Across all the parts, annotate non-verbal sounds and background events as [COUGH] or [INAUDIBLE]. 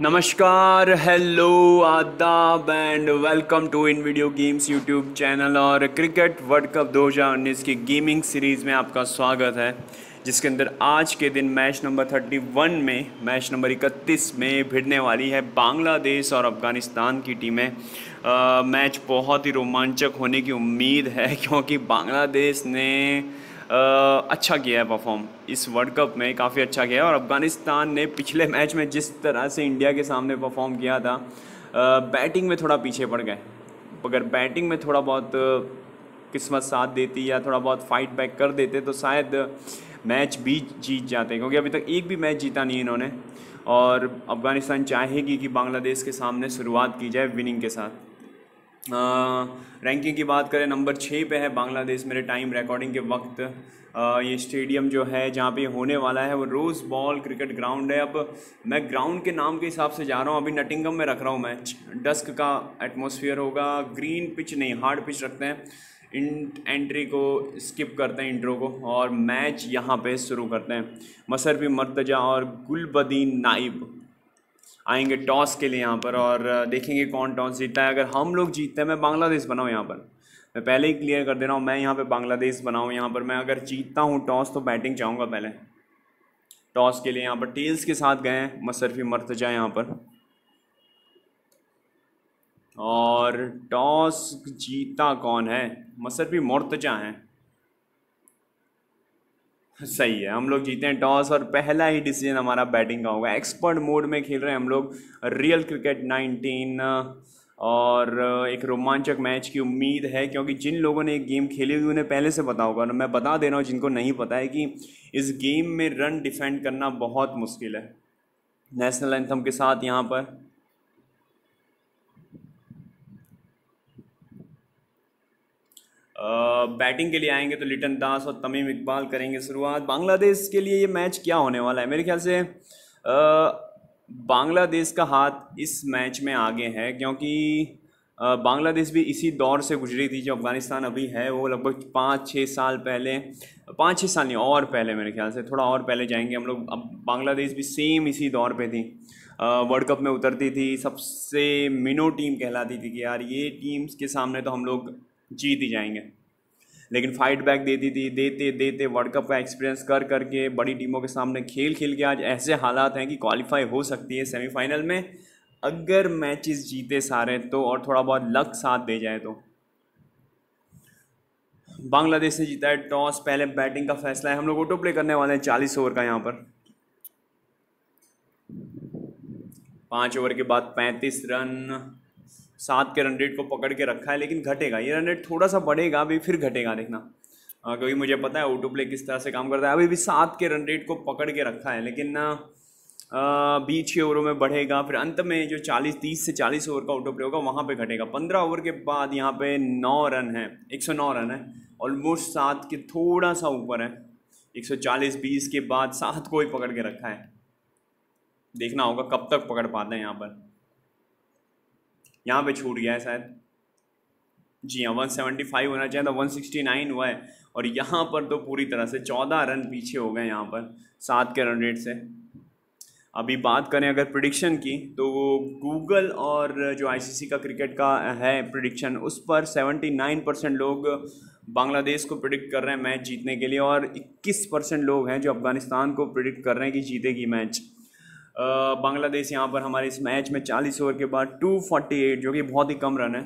नमस्कार हेलो आदाब and welcome to in video games YouTube channel और क्रिकेट वर्ल्ड कप 2019 की गेमिंग सीरीज़ में आपका स्वागत है, जिसके अंदर आज के दिन मैच नंबर 31 में मैच नंबर 31 में भिड़ने वाली है बांग्लादेश और अफ़गानिस्तान की टीमें। मैच बहुत ही रोमांचक होने की उम्मीद है, क्योंकि बांग्लादेश ने अच्छा किया है परफॉर्म इस वर्ल्ड कप में काफ़ी अच्छा किया है और अफ़गानिस्तान ने पिछले मैच में जिस तरह से इंडिया के सामने परफॉर्म किया था बैटिंग में थोड़ा पीछे पड़ गए. अगर बैटिंग में थोड़ा बहुत किस्मत साथ देती या थोड़ा बहुत फाइट बैक कर देते तो शायद मैच भी जीत जाते, क्योंकि अभी तक एक भी मैच जीता नहीं इन्होंने. और अफ़गानिस्तान चाहेगी कि बांग्लादेश के सामने शुरुआत की जाए विनिंग के साथ. रैंकिंग की बात करें नंबर छः पे है बांग्लादेश मेरे टाइम रिकॉर्डिंग के वक्त। आ, ये स्टेडियम जो है जहाँ पे होने वाला है वो रोज़ बॉल क्रिकेट ग्राउंड है। अब मैं ग्राउंड के नाम के हिसाब से जा रहा हूँ अभी नटिंगम में रख रहा हूँ मैच डस्क का एटमोसफियर होगा ग्रीन पिच नहीं हार्ड पिच रखते हैं। इन एंट्री को स्किप करते हैं इंट्रो को और मैच यहाँ पे शुरू करते हैं। मसरफी मर्तजा और गुलबदीन नाइब। आएँगे टॉस के लिए यहाँ पर और देखेंगे कौन टॉस जीतता है। अगर हम लोग जीतते हैं, मैं बांग्लादेश बनाऊँ यहाँ पर। मैं पहले ही क्लियर कर दे रहा हूँ, मैं यहाँ पर बांग्लादेश बनाऊँ यहाँ पर। मैं अगर जीतता हूँ टॉस तो बैटिंग चाहूँगा पहले। टॉस के लिए यहाँ पर टेल्स के साथ गए हैं, मसरफी मर्तजा यहाँ पर। और टॉस जीता कौन है? मसरफी मुर्तजा हैं। सही है, हम लोग जीते हैं टॉस और पहला ही डिसीज़न हमारा बैटिंग का होगा। एक्सपर्ट मोड में खेल रहे हैं हम लोग रियल क्रिकेट 19 और एक रोमांचक मैच की उम्मीद है, क्योंकि जिन लोगों ने एक गेम खेली हुई उन्हें पहले से पता होगा। और मैं बता दे रहा हूँ, जिनको नहीं पता है कि इस गेम में रन डिफेंड करना बहुत मुश्किल है। नेशनल एंथम के साथ यहाँ पर बैटिंग के लिए आएँगे तो लिटन दास और तमीम इकबाल करेंगे शुरुआत। बांग्लादेश के लिए ये मैच क्या होने वाला है? मेरे ख्याल से बांग्लादेश का हाथ इस मैच में आगे है, क्योंकि बांग्लादेश भी इसी दौर से गुजरी थी जो अफ़गानिस्तान अभी है। वो लगभग पाँच छः साल पहले, पाँच छः साल नहीं, और पहले मेरे ख्याल से, थोड़ा और पहले जाएँगे हम लोग। अब बांग्लादेश भी सेम इसी दौर पे थी। वर्ल्ड कप में उतरती थी, सबसे मिनो टीम कहलाती थी कि यार ये टीम्स के सामने तो हम लोग जीत ही जाएँगे। लेकिन फाइट बैक देती थी, देते देते वर्ल्ड कप का एक्सपीरियंस कर, करके बड़ी टीमों के सामने खेल खेल के आज ऐसे हालात हैं कि क्वालिफाई हो सकती है सेमीफाइनल में। अगर मैचेस जीते सारे तो और थोड़ा बहुत लक साथ दे जाए तो। बांग्लादेश ने जीता है टॉस पहले बैटिंग का फैसला है। हम लोग ऑटो प्ले करने वाले हैं चालीस ओवर का यहाँ पर। पाँच ओवर के बाद पैंतीस रन सात के रन रेट को पकड़ के रखा है, लेकिन घटेगा। ये रन रेट थोड़ा सा बढ़ेगा, अभी फिर घटेगा देखना। क्योंकि मुझे पता है ऑटो प्ले किस तरह से काम करता है। अभी भी सात के रन रेट को पकड़ के रखा है, लेकिन बीच के ओवरों में बढ़ेगा, फिर अंत में जो चालीस, तीस से चालीस ओवर का ऑटो प्ले होगा, वहाँ पे घटेगा। पंद्रह ओवर के बाद यहाँ पे नौ रन है, एक सौ नौ रन है। ऑलमोस्ट सात के थोड़ा सा ऊपर है। एक सौ चालीस, बीस के बाद सात को ही पकड़ के रखा है। देखना होगा कब तक पकड़ पाते हैं यहाँ पर। यहाँ पे छूट गया है शायद। जी हाँ वन सेवेंटी फाइव होना चाहिए था वन सिक्सटी नाइन हुआ है। और यहाँ पर तो पूरी तरह से चौदह रन पीछे हो गए यहाँ पर, सात के रन रेट से। अभी बात करें अगर प्रिडिक्शन की तो गूगल और जो आईसीसी का क्रिकेट का है प्रिडिक्शन उस पर सेवेंटी नाइन परसेंट लोग बांग्लादेश को प्रिडिक्ट कर रहे हैं मैच जीतने के लिए और इक्कीस परसेंट लोग हैं जो अफ़गानिस्तान को प्रिडिक्ट कर रहे हैं कि जीतेगी मैच बांग्लादेश यहाँ पर हमारे इस मैच में 40 ओवर के बाद 248 जो कि बहुत ही कम रन है,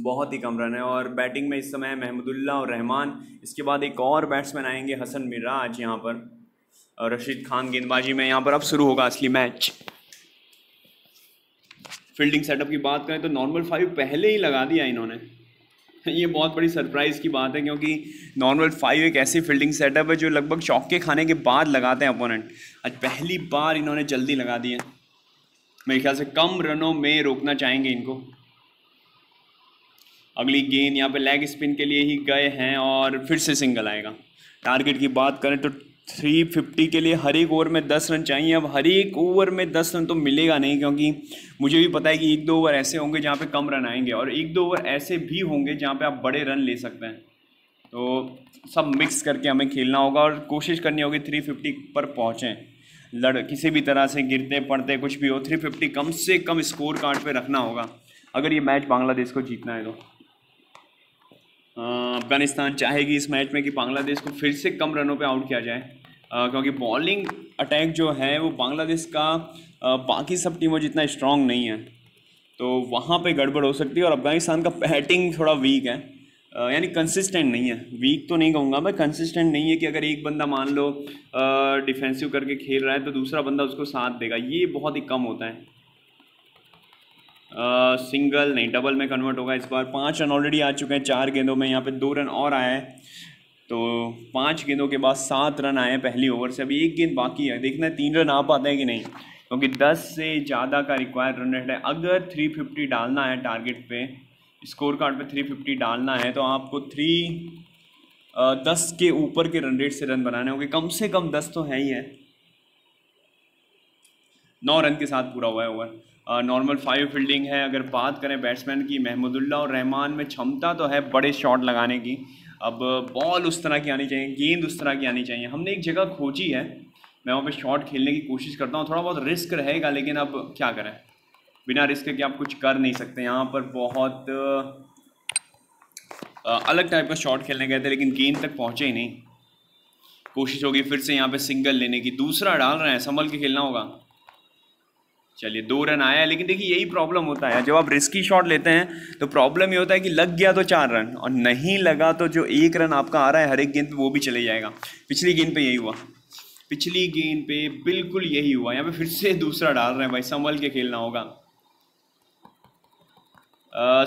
बहुत ही कम रन है। और बैटिंग में इस समय महमूदुल्ला और रहमान, इसके बाद एक और बैट्समैन आएँगे, हसन मिराज यहाँ पर। और रशीद खान गेंदबाजी में यहाँ पर अब शुरू होगा असली मैच। फील्डिंग सेटअप की बात करें तो नॉर्मल फाइव पहले ही लगा दिया इन्होंने। ये बहुत बड़ी सरप्राइज़ की बात है क्योंकि नॉर्मल फाइव एक ऐसी फील्डिंग सेटअप है जो लगभग चौके खाने के बाद लगाते हैं अपोनेंट आज पहली बार इन्होंने जल्दी लगा दी है। मेरे ख्याल से कम रनों में रोकना चाहेंगे इनको। अगली गेंद यहाँ पे लेग स्पिन के लिए ही गए हैं और फिर से सिंगल आएगा। टारगेट की बात करें तो थ्री फिफ्टी के लिए हर एक ओवर में दस रन चाहिए। अब हर एक ओवर में दस रन तो मिलेगा नहीं क्योंकि मुझे भी पता है कि एक दो ओवर ऐसे होंगे जहाँ पे कम रन आएँगे और एक दो ओवर ऐसे भी होंगे जहाँ पे आप बड़े रन ले सकते हैं। तो सब मिक्स करके हमें खेलना होगा और कोशिश करनी होगी थ्री फिफ्टी पर पहुँचें। लड़, किसी भी तरह से गिरते, पड़ते, कुछ भी हो, थ्री फिफ्टी कम से कम स्कोर कार्ड पर रखना होगा। अगर ये मैच बांग्लादेश को जीतना है तो। अफ़गानिस्तान चाहेगी इस मैच में कि बांग्लादेश को फिर से कम रनों पे आउट किया जाए। आ, क्योंकि बॉलिंग अटैक जो है वो बांग्लादेश का आ, बाकी सब टीमों जितना स्ट्रांग नहीं है। तो वहाँ पे गड़बड़ हो सकती है और अफ़गानिस्तान का बैटिंग थोड़ा वीक है। यानी कंसिस्टेंट नहीं है। वीक तो नहीं कहूँगा मैं कंसिस्टेंट नहीं है कि अगर एक बंदा मान लो डिफेंसिव करके खेल रहा है तो दूसरा बंदा उसको साथ देगा। ये बहुत ही कम होता है। सिंगल नहीं डबल में कन्वर्ट होगा इस बार। पाँच रन ऑलरेडी आ चुके हैं, चार गेंदों में यहाँ पे दो रन और आए हैं। तो पाँच गेंदों के बाद सात रन आए हैं पहली ओवर से। अभी एक गेंद बाकी है, देखना है तीन रन आ पाते हैं कि नहीं। क्योंकि दस से ज़्यादा का रिक्वायर्ड रन रेट है। अगर थ्री फिफ्टी डालना है टारगेट पे स्कोर कार्ड पे थ्री फिफ्टी डालना है तो आपको थ्री दस के ऊपर के रन रेट से रन बनाने होंगे कम से कम दस तो है ही है। नौ रन के साथ पूरा हुआ है ओवर नॉर्मल फाइव फील्डिंग है। अगर बात करें बैट्समैन की, महमूदुल्ला और रहमान में क्षमता तो है बड़े शॉट लगाने की। अब बॉल उस तरह की आनी चाहिए, गेंद उस तरह की आनी चाहिए। हमने एक जगह खोजी है। मैं वहाँ पे शॉट खेलने की कोशिश करता हूँ। थोड़ा बहुत रिस्क रहेगा, लेकिन अब क्या करें? बिना रिस्क के आप कुछ कर नहीं सकते। यहाँ पर बहुत अलग टाइप का शॉट खेलने गए थे, लेकिन गेंद तक पहुँचे ही नहीं। कोशिश होगी फिर से यहाँ पे सिंगल लेने की। दूसरा डाल रहे हैं, संभल के खेलना होगा। चलिए, दो रन आया है लेकिन देखिए यही प्रॉब्लम होता है। जब आप रिस्की शॉट लेते हैं तो प्रॉब्लम ये होता है कि लग गया तो चार रन, और नहीं लगा तो जो एक रन आपका आ रहा है, हर एक गेंद पे वो भी चले जाएगा। पिछली गेंद पे यही हुआ। पिछली गेंद पे बिल्कुल यही हुआ। यहाँ पे फिर से दूसरा डाल रहे हैं भाई, संभल के खेलना होगा।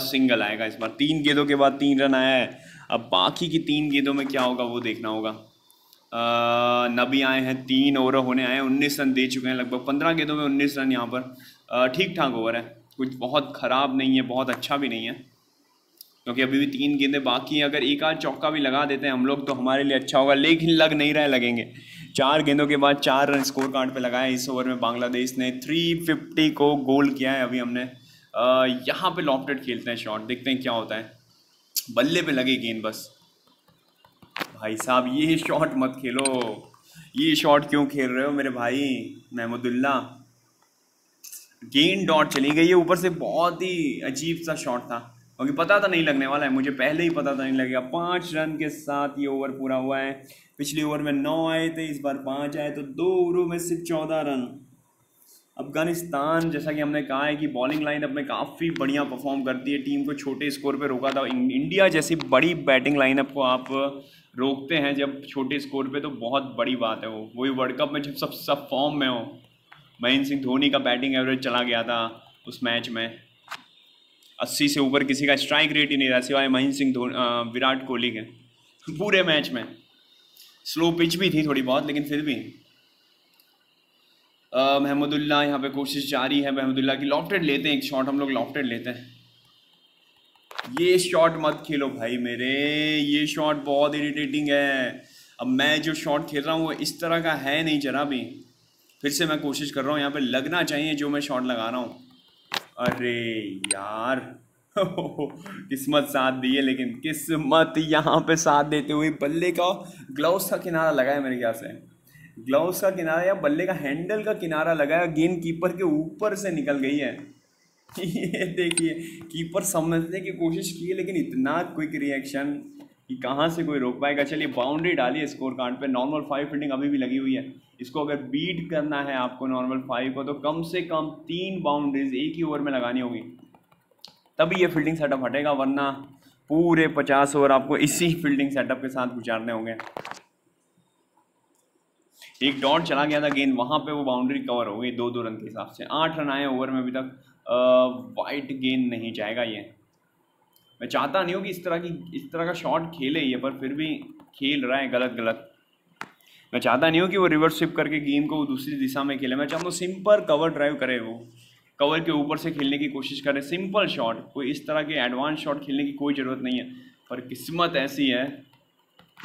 सिंगल आएगा इस बार। तीन गेंदों के बाद तीन रन आया है। अब बाकी की तीन गेंदों में क्या होगा, वो देखना होगा। नबी आए हैं, तीन ओवर होने आए हैं, उन्नीस रन दे चुके हैं, लगभग पंद्रह गेंदों में उन्नीस रन यहाँ पर। ठीक ठाक ओवर है। कुछ बहुत ख़राब नहीं है, बहुत अच्छा भी नहीं है। क्योंकि अभी भी तीन गेंदें बाकी हैं। अगर एक आध चौका भी लगा देते हैं हम लोग तो हमारे लिए अच्छा होगा, लेकिन लग नहीं रहे लगेंगे। चार गेंदों के बाद चार रन स्कोर कार्ड पे लगाए इस ओवर में बांग्लादेश ने। थ्री फिफ्टी को गोल किया है अभी हमने। यहाँ पे लॉफ्टेड खेलते हैं शॉट, देखते हैं क्या होता है। बल्ले पे लगे गेंद बस। भाई साहब, ये शॉट मत खेलो। ये शॉट क्यों खेल रहे हो मेरे भाई? महमूदुल्ला। गेंद डॉट चली गई है। ऊपर से बहुत ही अजीब सा शॉट था। क्योंकि पता था नहीं लगने वाला है। मुझे पहले ही पता था नहीं लगेगा। पाँच रन के साथ ये ओवर पूरा हुआ है। पिछली ओवर में नौ आए थे, इस बार पाँच आए तो दो ओवरों में सिर्फ़ चौदह रन अफ़गानिस्तान, जैसा कि हमने कहा है कि बॉलिंग लाइन में काफ़ी बढ़िया परफॉर्म करती है। टीम को छोटे स्कोर पे रोका था। इंडिया जैसी बड़ी बैटिंग लाइनअप को आप रोकते हैं जब छोटे स्कोर पे तो बहुत बड़ी बात है वो। वही वर्ल्ड कप में जब सब सब फॉर्म में हो। महेंद्र सिंह धोनी का बैटिंग एवरेज चला गया था उस मैच में। अस्सी से ऊपर किसी का स्ट्राइक रेट ही नहीं रहा सिवाय महेंद्र सिंह धोनी विराट कोहली के। पूरे मैच में। स्लो पिच भी थी थोड़ी बहुत, लेकिन फिर भी। महमूदुल्ला यहाँ पे कोशिश जारी है। महमूदुल्ला की लॉफ्टेड लेते हैं, एक शॉट हम लोग लॉफ्टेड लेते हैं। ये शॉट मत खेलो भाई मेरे। ये शॉट बहुत इरिटेटिंग है। अब मैं जो शॉट खेल रहा हूँ, वो इस तरह का है नहीं जरा भी। फिर से मैं कोशिश कर रहा हूँ यहाँ पे लगना चाहिए जो मैं शॉट लगा रहा हूँ। अरे यार, [LAUGHS] किस्मत साथ दी है, लेकिन किस्मत यहाँ पे साथ देते हुए बल्ले का ग्लव्स का किनारा लगा है मेरे ख्याल से। ग्लव्स का किनारा या बल्ले का हैंडल का किनारा लगाया गेंद कीपर के ऊपर से निकल गई है। ये देखिए, कीपर समझने की कोशिश की है लेकिन इतना क्विक रिएक्शन कि कहाँ से कोई रोक पाएगा। चलिए बाउंड्री डालिए स्कोर कार्ड पे। नॉर्मल फाइव फील्डिंग अभी भी लगी हुई है। इसको अगर बीट करना है आपको नॉर्मल फाइव को तो कम से कम तीन बाउंड्रीज एक ही ओवर में लगानी होगी। तभी ये फील्डिंग सेटअप हटेगा, वरना पूरे पचास ओवर आपको इसी फील्डिंग सेटअप के साथ गुजारने होंगे। एक डॉट चला गया था गेंद वहाँ पे वो बाउंड्री कवर हो गई दो दो रन के हिसाब से। आठ रन आए ओवर में अभी तक। वाइट गेंद नहीं जाएगा ये। मैं चाहता नहीं हूँ कि इस तरह की, इस तरह का शॉट खेले ये, पर फिर भी खेल रहा है गलत गलत। मैं चाहता नहीं हूँ कि वो रिवर्स स्विप करके गेंद को दूसरी दिशा में खेले। मैं चाहता हूँ सिंपल कवर ड्राइव करे वो। कवर के ऊपर से खेलने की कोशिश करे। सिंपल शॉट कोई इस तरह के एडवांस शॉट खेलने की कोई ज़रूरत नहीं है। पर किस्मत ऐसी है।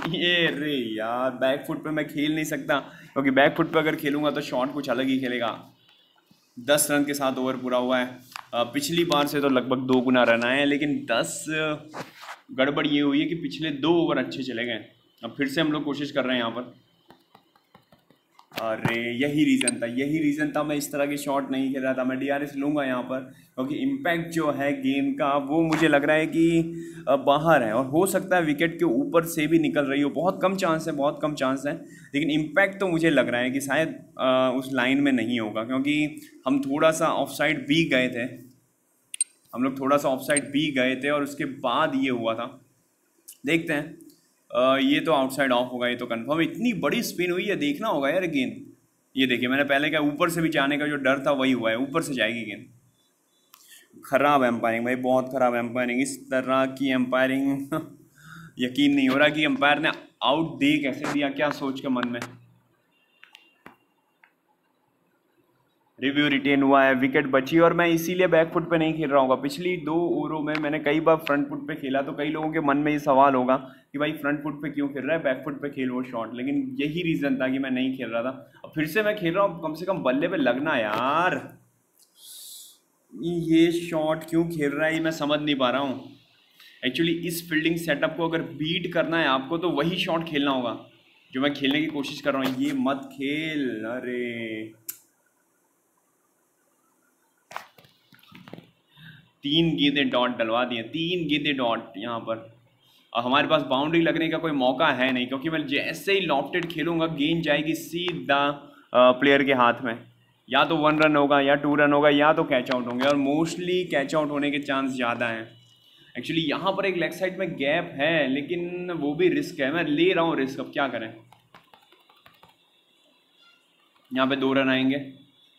ये रे यार बैक फुट पे मैं खेल नहीं सकता। क्योंकि बैक फुट पे अगर खेलूँगा तो शॉट कुछ अलग ही खेलेगा। दस रन के साथ ओवर पूरा हुआ है। पिछली बार से तो लगभग दो गुना रन आए हैं, लेकिन दस गड़बड़ ये हुई है कि पिछले दो ओवर अच्छे चले गए। अब फिर से हम लोग कोशिश कर रहे हैं यहाँ पर। अरे, यही रीज़न था, यही रीज़न था मैं इस तरह के शॉट नहीं खेल रहा था। मैं डी आर एस लूँगा यहाँ पर, क्योंकि इम्पैक्ट जो है गेम का, वो मुझे लग रहा है कि बाहर है। और हो सकता है विकेट के ऊपर से भी निकल रही हो। बहुत कम चांस है, बहुत कम चांस है। लेकिन इम्पैक्ट तो मुझे लग रहा है कि शायद उस लाइन में नहीं होगा, क्योंकि हम थोड़ा सा ऑफ़ साइड भी गए थे। हम लोग थोड़ा सा ऑफ़ साइड भी गए थे और उसके बाद ये हुआ था। देखते हैं। ये तो आउटसाइड ऑफ़ होगा, ये तो कन्फर्म इतनी बड़ी स्पिन हुई है देखना होगा यार गेंद ये देखिए, मैंने पहले क्या, ऊपर से भी जाने का जो डर था, वही हुआ है। ऊपर से जाएगी गेंद ख़राब एम्पायरिंग भाई, बहुत ख़राब एम्पायरिंग इस तरह की एम्पायरिंग [LAUGHS] यकीन नहीं हो रहा कि एम्पायर ने आउट दे कैसे दिया, क्या सोच के मन में। रिव्यू रिटेन हुआ है विकेट बची और मैं इसीलिए बैक फुट पे नहीं खेल रहा हूँ पिछली दो ओवरों में मैंने कई बार फ्रंट फुट पे खेला तो कई लोगों के मन में ये सवाल होगा कि भाई फ्रंट फुट पे क्यों खेल रहा है बैक फुट पे खेल वो शॉट लेकिन यही रीज़न था कि मैं नहीं खेल रहा था। अब फिर से मैं खेल रहा हूँ, कम से कम बल्ले पर लगना यार। ये शॉट क्यों खेल रहा है, ये मैं समझ नहीं पा रहा हूँ। एक्चुअली इस फील्डिंग सेटअप को अगर बीट करना है आपको तो वही शॉट खेलना होगा, जो मैं खेलने की कोशिश कर रहा हूँ। ये मत खेल, अरे। तीन गेंदे डॉट डलवा दिए, तीन गेंदे डॉट यहाँ पर। और हमारे पास बाउंड्री लगने का कोई मौका है नहीं, क्योंकि मैं जैसे ही लॉफ्टेड खेलूँगा गेंद जाएगी सीधा प्लेयर के हाथ में। या तो वन रन होगा, या टू रन होगा, या तो कैच आउट होंगे, और मोस्टली कैच आउट होने के चांस ज़्यादा हैं। एक्चुअली यहाँ पर एक लेग साइड में गैप है, लेकिन वो भी रिस्क है। मैं ले रहा हूँ रिस्क अब क्या करें? यहाँ पे दो रन आएँगे।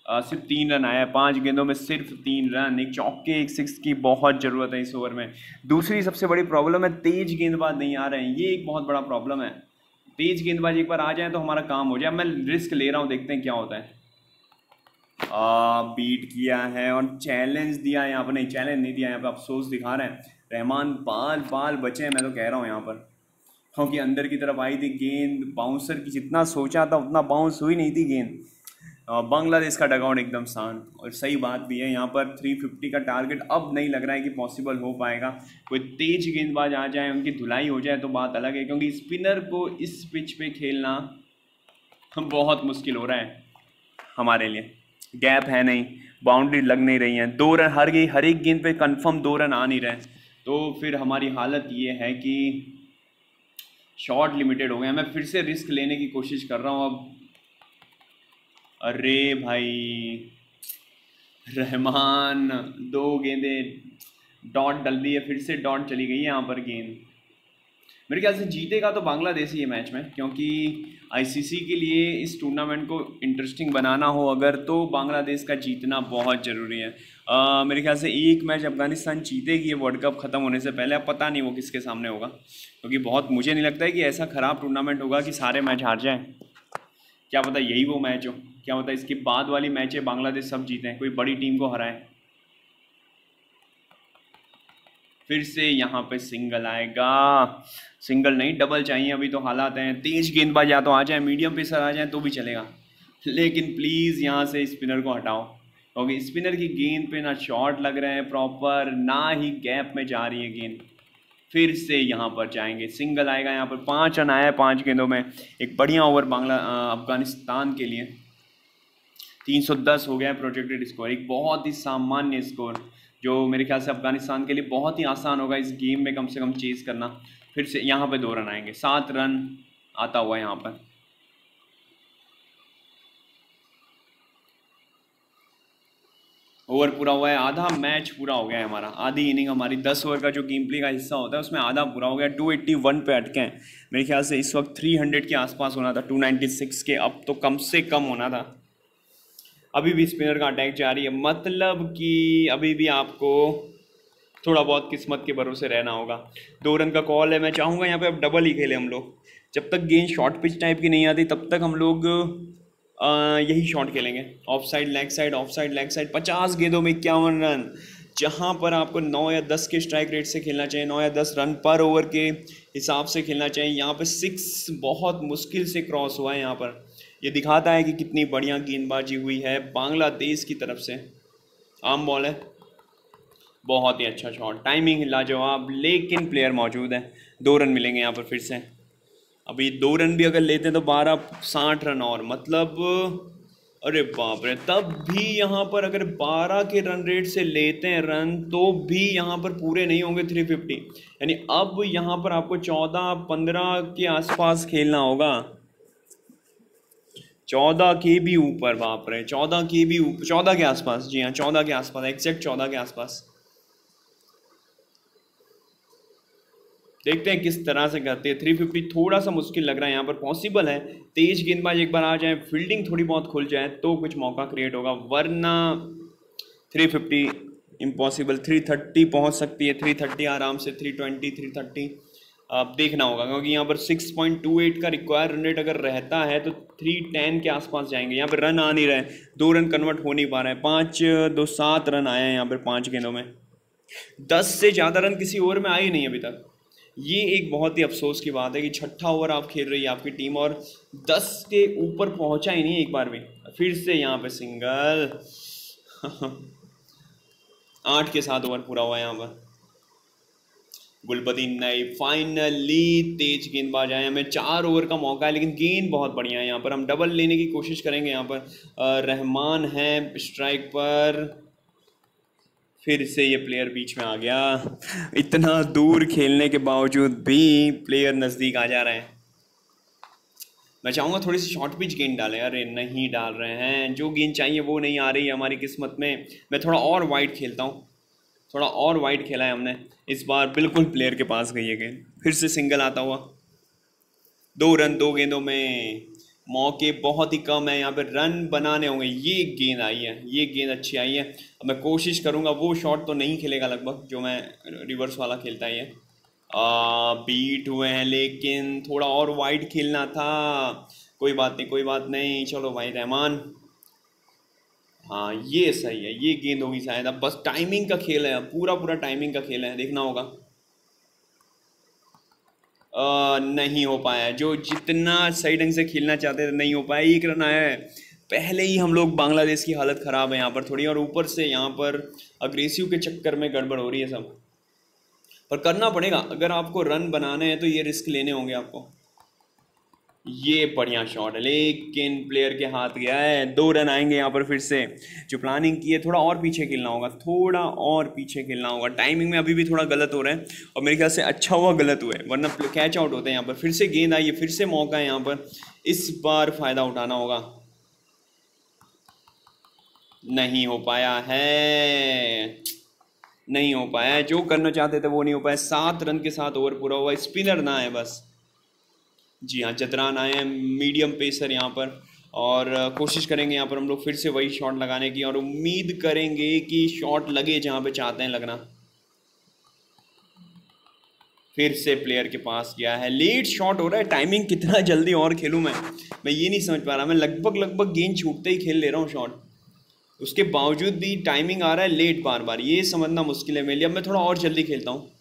सिर्फ़ तीन रन आया पाँच गेंदों में सिर्फ़ तीन रन एक चौके एक सिक्स की बहुत ज़रूरत है इस ओवर में। दूसरी सबसे बड़ी प्रॉब्लम है तेज गेंदबाज नहीं आ रहे हैं। ये एक बहुत बड़ा प्रॉब्लम है। तेज गेंदबाज एक बार आ जाए तो हमारा काम हो जाए। मैं रिस्क ले रहा हूँ देखते हैं क्या होता है। आ, बीट किया है और चैलेंज दिया यहाँ पर। नहीं चैलेंज नहीं दिया यहाँ पर अफसोस दिखा रहे हैं। रहमान बाल बाल बचे हैं मैं तो कह रहा हूँ यहाँ पर। क्योंकि अंदर की तरफ़ आई थी गेंद बाउंसर की जितना सोचा था उतना बाउंस हुई नहीं थी गेंद। बांग्लादेश का डगआउट एकदम शांत और सही बात भी है, यहाँ पर 350 का टारगेट अब नहीं लग रहा है कि पॉसिबल हो पाएगा। कोई तेज गेंदबाज आ जाए, उनकी धुलाई हो जाए तो बात अलग है, क्योंकि स्पिनर को इस पिच पे खेलना बहुत मुश्किल हो रहा है हमारे लिए। गैप है नहीं बाउंड्री लग नहीं रही है। दो रन, हर गई हर एक गेंद पे कंफर्म दो रन आ नहीं रहे। तो फिर हमारी हालत ये है कि शॉट लिमिटेड हो गया मैं फिर से रिस्क लेने की कोशिश कर रहा हूँ। अब अरे भाई रहमान दो गेंदे डॉट डल दी है फिर से डॉट चली गई है यहाँ पर गेंद। मेरे ख्याल से जीतेगा तो बांग्लादेश ही है मैच में क्योंकि आईसीसी के लिए इस टूर्नामेंट को इंटरेस्टिंग बनाना हो अगर तो बांग्लादेश का जीतना बहुत ज़रूरी है। आ, मेरे ख्याल से एक मैच अफ़गानिस्तान जीतेगी ये वर्ल्ड कप ख़त्म होने से पहले अब पता नहीं वो किसके सामने होगा क्योंकि बहुत मुझे नहीं लगता है कि ऐसा ख़राब टूर्नामेंट होगा कि सारे मैच हार जाएँ। क्या पता यही वो मैच हो। क्या होता है, इसके बाद वाली मैच बांग्लादेश सब जीते हैं, कोई बड़ी टीम को हराए। फिर से यहाँ पे सिंगल आएगा। सिंगल नहीं, डबल चाहिए अभी तो हालात हैं। तेज गेंदबाज या तो आ जाए, मीडियम पेसर आ जाए तो भी चलेगा। लेकिन प्लीज़ यहाँ से स्पिनर को हटाओ। क्योंकि तो स्पिनर की गेंद पे ना शॉट लग रहे हैं प्रॉपर ना ही गैप में जा रही है गेंद। फिर से यहाँ पर जाएँगे। सिंगल आएगा यहाँ पर, पाँच रन आया है पाँच गेंदों में। एक बढ़िया ओवर बांग्ला अफ़गानिस्तान के लिए। 310 हो गया है प्रोजेक्टेड स्कोर एक बहुत ही सामान्य स्कोर जो मेरे ख्याल से अफ़गानिस्तान के लिए बहुत ही आसान होगा इस गेम में कम से कम चेज़ करना। फिर से यहाँ पे दो रन आएँगे। सात रन आता हुआ यहाँ पर। ओवर पूरा हुआ है। आधा मैच पूरा हो गया है हमारा। आधी इनिंग हमारी दस ओवर का जो गेम प्ले का हिस्सा होता है, उसमें आधा पूरा हो गया। टू एट्टी वन पे अटके हैं। मेरे ख्याल से इस वक्त थ्री हंड्रेड के आसपास होना था। टू नाइन्टी सिक्स के, अब तो कम से कम होना था। अभी भी स्पिनर का अटैक जारी है। मतलब कि अभी भी आपको थोड़ा बहुत किस्मत के भरोसे रहना होगा। दो रन का कॉल है। मैं चाहूँगा यहाँ पे अब डबल ही खेले हम लोग। जब तक गेंद शॉर्ट पिच टाइप की नहीं आती, तब तक हम लोग यही शॉट खेलेंगे। Off side leg side off side leg side पचास गेंदों में इक्यावन रन। जहाँ पर आपको नौ या दस के स्ट्राइक रेट से खेलना चाहिए, नौ या दस रन पर ओवर के हिसाब से खेलना चाहिए। यहाँ पर सिक्स बहुत मुश्किल से क्रॉस हुआ है यहाँ पर। ये दिखाता है कि कितनी बढ़िया गेंदबाजी हुई है बांग्लादेश की तरफ़ से। आम बॉल है। बहुत ही अच्छा शॉट टाइमिंग लाजवाब, लेकिन प्लेयर मौजूद है। दो रन मिलेंगे यहाँ पर फिर से। अभी दो रन भी अगर लेते हैं तो बारह, साठ रन और। मतलब अरे बाप रे, तब भी यहाँ पर अगर 12 के रन रेट से लेते हैं रन तो भी यहाँ पर पूरे नहीं होंगे 350 यानी अब यहाँ पर आपको 14 15 के आसपास खेलना होगा। 14 के भी ऊपर बाप रे 14 के भी ऊपर 14 के आसपास, जी हाँ 14 के आसपास एग्जैक्ट 14 के आसपास। देखते हैं किस तरह से करते हैं। थ्री फिफ्टी थोड़ा सा मुश्किल लग रहा है, यहाँ पर पॉसिबल है। तेज गेंदबाज एक बार आ जाए फील्डिंग थोड़ी बहुत खुल जाए तो कुछ मौका क्रिएट होगा, वरना three fifty impossible three thirty पहुँच सकती है थ्री थर्टी आराम से थ्री ट्वेंटी थ्री थर्टी देखना होगा, क्योंकि यहाँ पर सिक्स पॉइंट टू एट का रिक्वायर रन रेट अगर रहता है तो थ्री टेन के आसपास जाएँगे। यहाँ पर रन आ नहीं रहे दो रन कन्वर्ट हो नहीं पा रहे हैं। पाँच, दो, सात रन आए हैं यहाँ पर पाँच गेंदों में। दस से ज़्यादा रन किसी ओवर में आए नहीं अभी तक। ये एक बहुत ही अफसोस की बात है कि छठा ओवर आप खेल रही है आपकी टीम और दस के ऊपर पहुँचा ही नहीं एक बार भी। फिर से यहाँ पर सिंगल [LAUGHS] आठ के साथ ओवर पूरा हुआ है यहाँ पर। गुलपति नई फाइनली तेज गेंदबाज आए। हमें चार ओवर का मौका है, लेकिन गेंद बहुत बढ़िया है यहाँ पर। हम डबल लेने की कोशिश करेंगे यहाँ पर। रहमान है स्ट्राइक पर। फिर से ये प्लेयर बीच में आ गया। इतना दूर खेलने के बावजूद भी प्लेयर नज़दीक आ जा रहे हैं। मैं चाहूँगा थोड़ी सी शॉर्ट पिच गेंद डालें। अरे, नहीं डाल रहे हैं। जो गेंद चाहिए वो नहीं आ रही है हमारी किस्मत में। मैं थोड़ा और वाइड खेलता हूँ। थोड़ा और वाइड खेला है हमने। इस बार बिल्कुल प्लेयर के पास गई है गेंद। फिर से सिंगल आता हुआ। दो रन दो गेंदों में मौके बहुत ही कम है। यहाँ पे रन बनाने होंगे। ये गेंद आई है। ये गेंद अच्छी आई है। अब मैं कोशिश करूँगा वो शॉट तो नहीं खेलेगा लगभग जो मैं रिवर्स वाला खेलता ही है आ, बीट हुए हैं लेकिन थोड़ा और वाइड खेलना था। कोई बात नहीं कोई बात नहीं। चलो भाई रहमान। हाँ ये सही है ये गेंद होगी शायद। अब बस टाइमिंग का खेल है पूरा पूरा टाइमिंग का खेल है देखना होगा। आ, नहीं हो पाया। जो जितना सही ढंग से खेलना चाहते थे नहीं हो पाया। एक रन आया है। पहले ही हम लोग बांग्लादेश की हालत ख़राब है यहाँ पर थोड़ी और ऊपर से यहाँ पर अग्रेसिव के चक्कर में गड़बड़ हो रही है सब। पर करना पड़ेगा। अगर आपको रन बनाने हैं तो ये रिस्क लेने होंगे आपको। ये बढ़िया शॉट है। लेकिन प्लेयर के हाथ गया है। दो रन आएँगे यहाँ पर फिर से। जो प्लानिंग की है, थोड़ा और पीछे खेलना होगा। थोड़ा और पीछे खेलना होगा। टाइमिंग में अभी भी थोड़ा गलत हो रहा है और मेरे ख्याल से अच्छा हुआ गलत हुआ है। वरना कैच आउट होते हैं यहाँ पर। फिर से गेंद आई है, फिर से मौका है यहाँ पर। इस बार फ़ायदा उठाना होगा। नहीं हो पाया है। नहीं हो पाया जो करना चाहते थे वो नहीं हो पाया। सात रन के साथ ओवर पूरा हुआ। स्पिनर ना है बस। जी हाँ जतरान आए हैं मीडियम पेसर यहाँ पर और कोशिश करेंगे यहाँ पर हम लोग फिर से वही शॉट लगाने की और उम्मीद करेंगे कि शॉट लगे जहाँ पे चाहते हैं लगना। फिर से प्लेयर के पास गया है। लेट शॉट हो रहा है टाइमिंग कितना जल्दी और खेलूँ मैं। मैं ये नहीं समझ पा रहा, मैं लगभग लगभग गेंद छूटते ही खेल ले रहा हूँ शॉट उसके बावजूद भी टाइमिंग आ रहा है लेट बार बार ये समझना मुश्किल है मेरे लिए। अब मैं थोड़ा और जल्दी खेलता हूँ।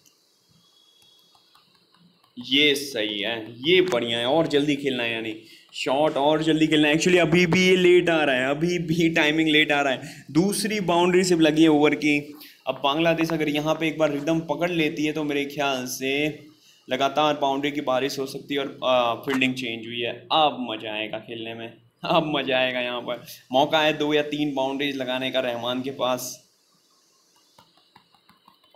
ये सही है, ये बढ़िया है, और जल्दी खेलना है यानी। शॉट और जल्दी खेलना है। एक्चुअली अभी भी ये लेट आ रहा है, अभी भी टाइमिंग लेट आ रहा है। दूसरी बाउंड्री सिर्फ़ लगी है ओवर की। अब बांग्लादेश अगर यहाँ पे एक बार रिदम पकड़ लेती है तो मेरे ख्याल से लगातार बाउंड्री की बारिश हो सकती है और फील्डिंग चेंज हुई है। अब मज़ा आएगा खेलने में। अब मज़ा आएगा यहाँ पर। मौका है दो या तीन बाउंड्रीज लगाने का रहमान के पास।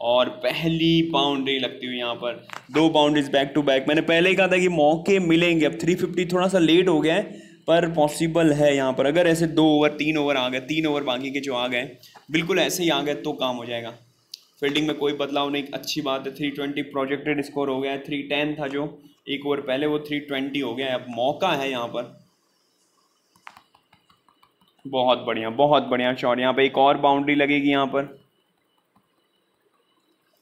और पहली बाउंड्री लगती हुई यहाँ पर। दो बाउंड्रीज बैक टू बैक मैंने पहले ही कहा था कि मौके मिलेंगे। अब थ्री फिफ्टी थोड़ा सा लेट हो गया है, पर पॉसिबल है यहाँ पर। अगर ऐसे दो ओवर तीन ओवर आ गए, तीन ओवर बाकी के जो आ गए, बिल्कुल ऐसे ही आ गए तो काम हो जाएगा। फील्डिंग में कोई बदलाव नहीं। अच्छी बात है। थ्री ट्वेंटी प्रोजेक्टेड स्कोर हो गया है। थ्री टेन था जो। एक ओवर पहले वो थ्री ट्वेंटी हो गया है। अब मौका है यहाँ पर। बहुत बढ़िया बहुत बढ़िया शॉट यहाँ पर एक और बाउंड्री लगेगी यहाँ पर।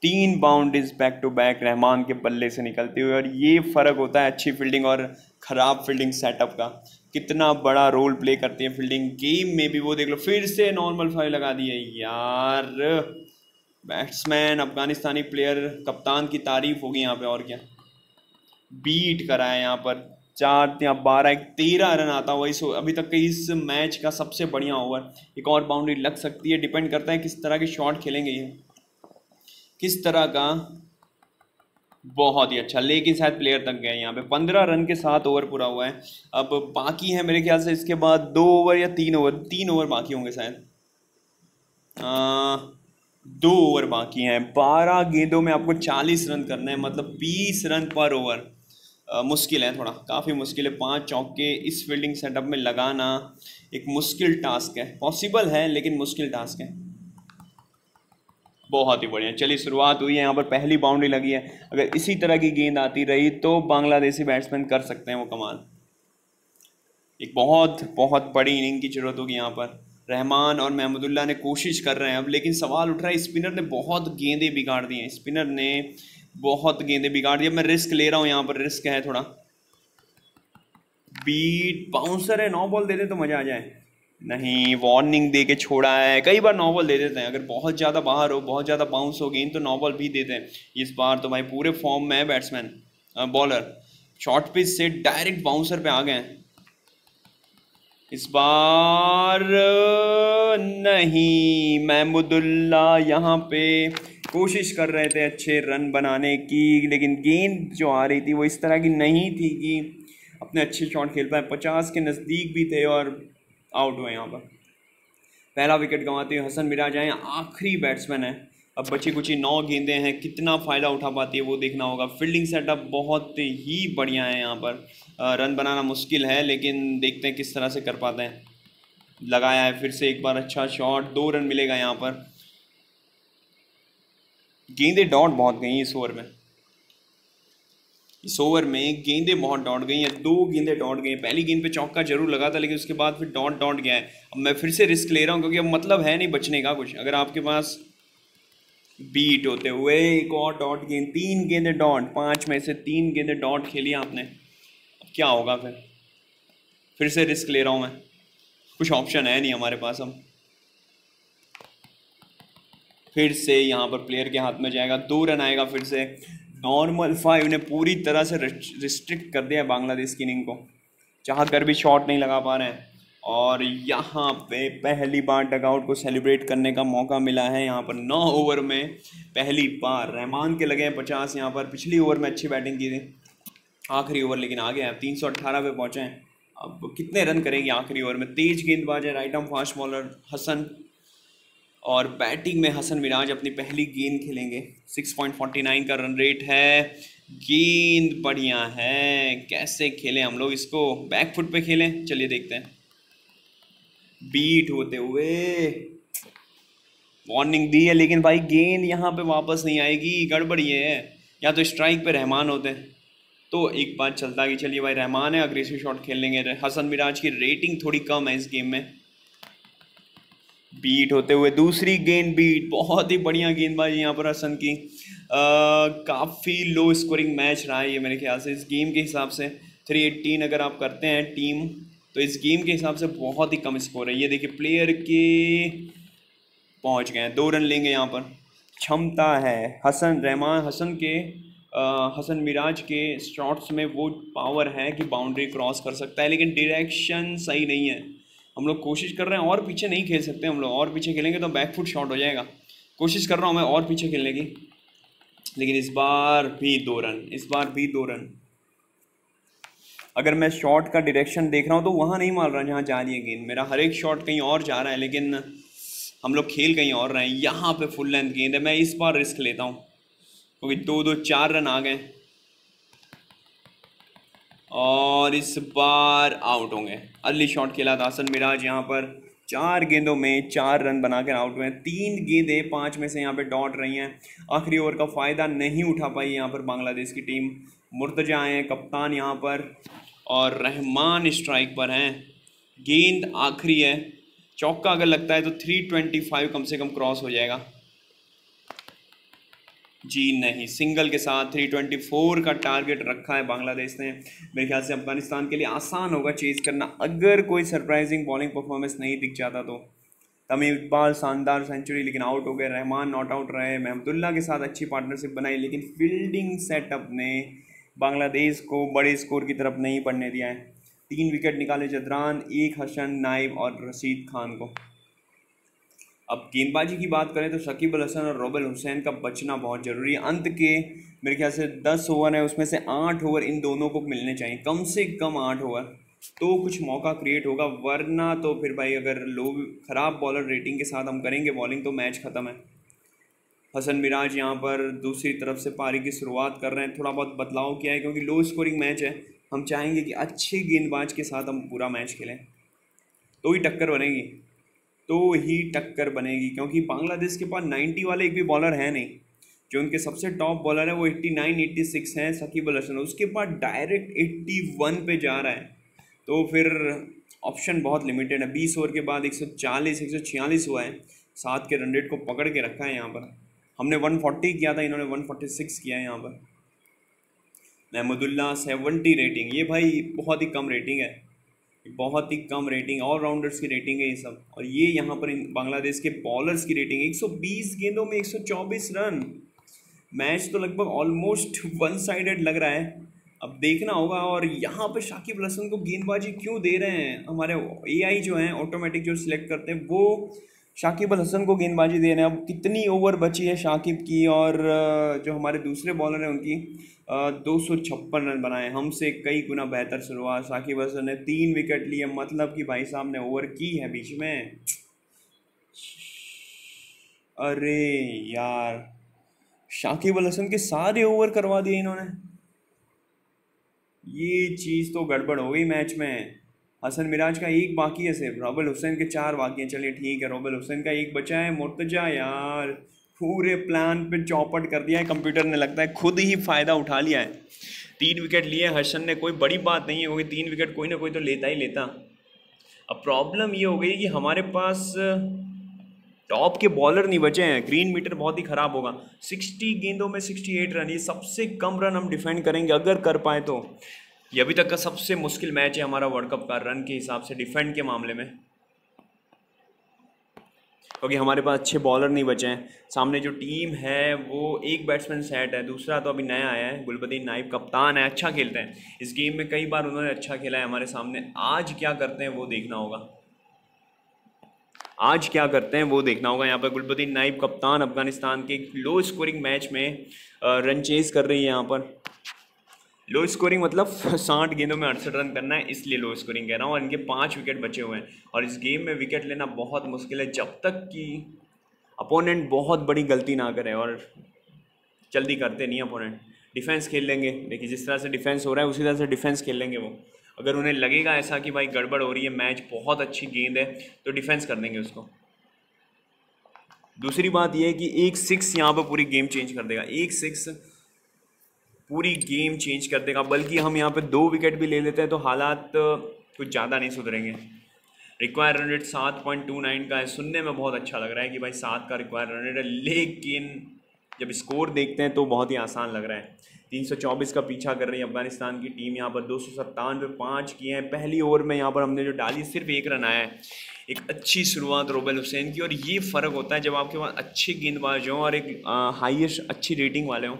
तीन boundaries back to back Rahman के बल्ले से निकलती हुई और ये फ़र्क होता है अच्छी फील्डिंग और ख़राब फील्डिंग सेटअप का। कितना बड़ा रोल प्ले करती है फील्डिंग गेम में भी वो देख लो, फिर से नॉर्मल फाइव लगा दी है। यार बैट्समैन अफगानिस्तानी प्लेयर कप्तान की तारीफ़ होगी यहाँ पे और क्या। बीट करा है यहाँ पर। चार या बारह, एक तेरह रन आता हुआ, इस अभी तक के इस मैच का सबसे बढ़िया ओवर एक और बाउंड्री लग सकती है डिपेंड करता है किस तरह के शॉट खेलेंगे ये। किस तरह का बहुत ही अच्छा। लेकिन शायद प्लेयर तक गए यहाँ पे। पंद्रह रन के साथ ओवर पूरा हुआ है। अब बाकी है मेरे ख्याल से इसके बाद दो ओवर या तीन ओवर तीन ओवर बाकी होंगे शायद। दो ओवर बाकी हैं। बारह गेंदों में आपको चालीस रन करने हैं। मतलब बीस रन पर ओवर मुश्किल है थोड़ा। काफ़ी मुश्किल है। पाँच चौके इस फील्डिंग सेटअप में लगाना एक मुश्किल टास्क है। पॉसिबल है, लेकिन मुश्किल टास्क है। बहुत ही बढ़िया। चलिए, शुरुआत हुई है, यहाँ पर पहली बाउंड्री लगी है। अगर इसी तरह की गेंद आती रही तो बांग्लादेशी बैट्समैन कर सकते हैं वो कमाल। एक बहुत बहुत बड़ी इनिंग की ज़रूरत होगी यहाँ पर। रहमान और महमूदुल्ला ने कोशिश कर रहे हैं अब, लेकिन सवाल उठ रहा है स्पिनर ने बहुत गेंदें बिगाड़ दी हैं। स्पिनर ने बहुत गेंदें बिगाड़ दी मैं रिस्क ले रहा हूँ यहाँ पर रिस्क है थोड़ा। बीट बाउंसर है, नौ बॉल दे दे तो मज़ा आ जाए। नहीं वार्निंग दे के छोड़ा है। कई बार नौ बॉल दे देते हैं। अगर बहुत ज़्यादा बाहर हो, बहुत ज़्यादा बाउंस हो गेंद तो नॉवल भी देते हैं इस बार तो भाई पूरे फॉर्म में है बैट्समैन बॉलर शॉर्ट पिच से डायरेक्ट बाउंसर पे आ गए इस बार, नहीं, महमूदुल्ला यहाँ पे कोशिश कर रहे थे अच्छे रन बनाने की, लेकिन गेंद जो आ रही थी वो इस तरह की नहीं थी कि अपने अच्छे शॉट खेल पाए। पचास के नज़दीक भी थे और आउट हुए यहाँ पर। पहला विकेट गंवाते हुए हसन मिराज आए आखिरी बैट्समैन है। अब बची कुछ नौ गेंदे हैं, कितना फ़ायदा उठा पाती है वो देखना होगा। फील्डिंग सेटअप बहुत ही बढ़िया है यहाँ पर। रन बनाना मुश्किल है, लेकिन देखते हैं किस तरह से कर पाते हैं। लगाया है फिर से एक बार अच्छा शॉट दो रन मिलेगा यहाँ पर। गेंदे डॉट बहुत गई इस ओवर में। इस ओवर में गेंदे बहुत डॉट गई हैं दो गेंदे डॉट गई। पहली गेंद पे चौका ज़रूर लगा था, लेकिन उसके बाद फिर डॉट डॉट गया है। अब मैं फिर से रिस्क ले रहा हूँ, क्योंकि अब मतलब है नहीं बचने का कुछ। अगर आपके पास बीट होते हुए एक और डॉट गेंद, तीन गेंदे डॉट, पाँच में से तीन गेंदे डॉट खेली आपने, अब क्या होगा फिर? फिर से रिस्क ले रहा हूँ मैं। कुछ ऑप्शन है नहीं हमारे पास हम फिर से यहाँ पर प्लेयर के हाथ में जाएगा, दो रन आएगा फिर से। नॉर्मल फाइव ने पूरी तरह से रिस्ट्रिक्ट कर दिया है बांग्लादेश की इनिंग को। चाह कर भी शॉट नहीं लगा पा रहे हैं। और यहाँ पे पहली बार डगआउट को सेलिब्रेट करने का मौका मिला है। यहाँ पर नौ ओवर में पहली बार रहमान के लगे हैं पचास यहाँ पर। पिछली ओवर में अच्छी बैटिंग की थी। आखिरी ओवर लेकिन आ गया तीन सौ अट्ठारह पे पहुँचे हैं। अब कितने रन करेंगे आखिरी ओवर में? तेज गेंदबाज है right arm fast bowler Hasan. और बैटिंग में हसन मिराज अपनी पहली गेंद खेलेंगे। 6.49 का रन रेट है। गेंद बढ़िया है। कैसे खेलें हम लोग इसको? बैक फुट पे खेलें। चलिए देखते हैं। बीट होते हुए। वार्निंग दी है, लेकिन भाई गेंद यहाँ पे वापस नहीं आएगी। गड़बड़ी है। या तो स्ट्राइक पे रहमान होते हैं। तो एक बात चलता कि चलिए भाई रहमान है अग्रेसिव शॉट खेल लेंगे। हसन मिराज की रेटिंग थोड़ी कम है इस गेम में। बीट होते हुए दूसरी गेंद बीट बहुत ही बढ़िया गेंदबाजी यहाँ पर हसन की। काफ़ी लो स्कोरिंग मैच रहा है ये मेरे ख्याल से। इस गेम के हिसाब से थ्री एट्टीन अगर आप करते हैं टीम तो इस गेम के हिसाब से बहुत ही कम स्कोर है। ये देखिए प्लेयर के पहुँच गए हैं दो रन लेंगे यहाँ पर। क्षमता है हसन रहमान हसन के आ, हसन मिराज के शॉट्स में वो पावर है कि बाउंड्री क्रॉस कर सकता है लेकिन डायरेक्शन सही नहीं है। हम लोग कोशिश कर रहे हैं और पीछे नहीं खेल सकते हम लोग, और पीछे खेलेंगे तो बैक फुट शॉट हो जाएगा। कोशिश कर रहा हूँ मैं और पीछे खेलने की। लेकिन इस बार भी दो रन, इस बार भी दो रन। अगर मैं शॉट का डायरेक्शन देख रहा हूँ तो वहाँ नहीं मार रहा जहाँ जा रही है गेंद। मेरा हर एक शॉट कहीं और जा रहा है, लेकिन हम लोग खेल कहीं और रहे हैं। यहाँ पे फुल लेंथ गेंद है, मैं इस बार रिस्क लेता हूँ। क्योंकि दो दो चार रन आ गए। और इस बार आउट होंगे। अर्ली शॉट खेला था हसन मिराज यहाँ पर। चार गेंदों में चार रन बनाकर आउट हुए हैं। तीन गेंदें पाँच में से यहाँ पे डॉट रही हैं। आखिरी ओवर का फ़ायदा नहीं उठा पाई यहाँ पर बांग्लादेश की टीम मुर्तजा हैं, कप्तान यहाँ पर और रहमान स्ट्राइक पर हैं। गेंद आखिरी है। चौका अगर लगता है तो थ्री ट्वेंटी फाइव कम से कम क्रॉस हो जाएगा। जी नहीं। सिंगल के साथ 324 का टारगेट रखा है बांग्लादेश ने। मेरे ख्याल से अफ़गानिस्तान के लिए आसान होगा चेज करना। अगर कोई सरप्राइजिंग बॉलिंग परफॉर्मेंस नहीं दिख जाता तो। तमीम इकबाल शानदार सेंचुरी लेकिन आउट हो गए। रहमान नॉट आउट रहे। महमदुल्ला के साथ अच्छी पार्टनरशिप बनाई, लेकिन फील्डिंग सेटअप ने बांग्लादेश को बड़े स्कोर की तरफ़ नहीं पढ़ने दिया है। तीन विकेट निकाले जदरान, एक हसन नाइब और रशीद खान को। अब गेंदबाजी की बात करें तो शकीब अल हसन और रोबल हुसैन का बचना बहुत ज़रूरी है। अंत के मेरे ख्याल से दस ओवर है, उसमें से आठ ओवर इन दोनों को मिलने चाहिए। कम से कम आठ ओवर तो कुछ मौका क्रिएट होगा, वरना तो फिर भाई अगर लो ख़राब बॉलर रेटिंग के साथ हम करेंगे बॉलिंग तो मैच ख़त्म है। हसन मिराज यहाँ पर दूसरी तरफ़ से पारी की शुरुआत कर रहे हैं। थोड़ा बहुत बदलाव किया है, क्योंकि लो स्कोरिंग मैच है। हम चाहेंगे कि अच्छे गेंदबाज के साथ हम पूरा मैच खेलें। तो ही टक्कर बनेगी। तो ही टक्कर बनेगी, क्योंकि बांग्लादेश के पास 90 वाले एक भी बॉलर है नहीं। जो उनके सबसे टॉप बॉलर है, वो 89 86 हैं, सकीब अल हसन। उसके पास डायरेक्ट 81 पे जा रहा है। तो फिर ऑप्शन बहुत लिमिटेड है। 20 ओवर के बाद 140 146 हुआ है। सात के रन रेट को पकड़ के रखा है यहाँ पर। हमने 140 किया था, इन्होंने 146 किया है यहाँ पर। महमूदुल्ला सेवेंटी रेटिंग ये भाई बहुत ही कम रेटिंग है। बहुत ही कम रेटिंग ऑलराउंडर्स की रेटिंग है ये सब। और ये यहाँ पर बांग्लादेश के बॉलर्स की रेटिंग 120 गेंदों में 124 रन। मैच तो लगभग ऑलमोस्ट वन साइडेड लग रहा है। अब देखना होगा और यहाँ पर शाकिब हसन को गेंदबाजी क्यों दे रहे हैं? हमारे एआई जो हैं ऑटोमेटिक जो सिलेक्ट करते हैं, वो शाकिब अल हसन को गेंदबाजी दे रहे हैं अब कितनी ओवर बची है शाकिब की और जो हमारे दूसरे बॉलर हैं उनकी दो सौ छप्पन रन बनाए हमसे कई गुना बेहतर शुरुआत। शाकिब हसन ने तीन विकेट लिए। मतलब कि भाई साहब ने ओवर की है बीच में। अरे यार, शाकिब अल हसन के सारे ओवर करवा दिए इन्होंने। ये चीज़ तो गड़बड़ हो गई मैच में। हसन मिराज का एक बाकी है सिर्फ़। रोबल हुसैन के चार बाकी हैं। चलिए ठीक है रोबल हुसैन का एक बचा है। मुर्तजा, यार, पूरे प्लान पे चौपट कर दिया है। कंप्यूटर ने लगता है खुद ही फ़ायदा उठा लिया है। तीन विकेट लिए हसन ने कोई बड़ी बात नहीं है, क्योंकि तीन विकेट कोई ना कोई तो लेता ही लेता। अब प्रॉब्लम ये हो गई कि हमारे पास टॉप के बॉलर नहीं बचे हैं। ग्रीन मीटर बहुत ही ख़राब होगा। 60 गेंदों में 68 रन ये सबसे कम रन हम डिफेंड करेंगे, अगर कर पाए तो। ये अभी तक का सबसे मुश्किल मैच है हमारा वर्ल्ड कप का रन के हिसाब से, डिफेंड के मामले में। क्योंकि तो हमारे पास अच्छे बॉलर नहीं बचे हैं। सामने जो टीम है, वो एक बैट्समैन सेट है, दूसरा तो अभी नया आया है, गुलबदीन नाइब कप्तान है अच्छा खेलते हैं। इस गेम में कई बार उन्होंने अच्छा खेला है हमारे सामने। आज क्या करते हैं, वो देखना होगा। आज क्या करते हैं, वो देखना होगा। यहाँ पर गुलबदीन नाइब कप्तान अफ़गानिस्तान के लो स्कोरिंग मैच में रन चेज कर रही है यहाँ पर। लो स्कोरिंग मतलब साठ गेंदों में अड़सठ रन करना है, इसलिए लो स्कोरिंग कह रहा हूँ। और इनके पाँच विकेट बचे हुए हैं। और इस गेम में विकेट लेना बहुत मुश्किल है, जब तक कि अपोनेंट बहुत बड़ी गलती ना करे और जल्दी करते नहीं अपोनेंट डिफेंस खेल लेंगे। देखिए, जिस तरह से डिफेंस हो रहा है, उसी तरह से डिफेंस खेल लेंगे वो। अगर उन्हें लगेगा ऐसा कि भाई गड़बड़ हो रही है मैच बहुत अच्छी गेंद है तो डिफेंस कर देंगे उसको। दूसरी बात यह है कि एक सिक्स यहाँ पर पूरी गेम चेंज कर देगा। एक सिक्स पूरी गेम चेंज कर देगा, बल्कि हम यहाँ पे दो विकेट भी ले लेते हैं तो हालात कुछ ज़्यादा नहीं सुधरेंगे। रिक्वायर रन रेट सात पॉइंट टू नाइन का है, सुनने में बहुत अच्छा लग रहा है कि भाई सात का रिक्वायर रन रेट है, लेकिन जब स्कोर देखते हैं तो बहुत ही आसान लग रहा है। तीन सौ चौबीस का पीछा कर रही है अफ़गानिस्तान की टीम, यहाँ पर दो सौ सत्तानवे पाँच किए हैं। पहली ओवर में यहाँ पर हमने जो डाली, सिर्फ़ एक रन आया है। एक अच्छी शुरुआत रोबेल हुसैन की, और ये फ़र्क होता है जब आपके पास अच्छे गेंदबाज हों और एक हाइएस्ट अच्छी रेटिंग वाले हों।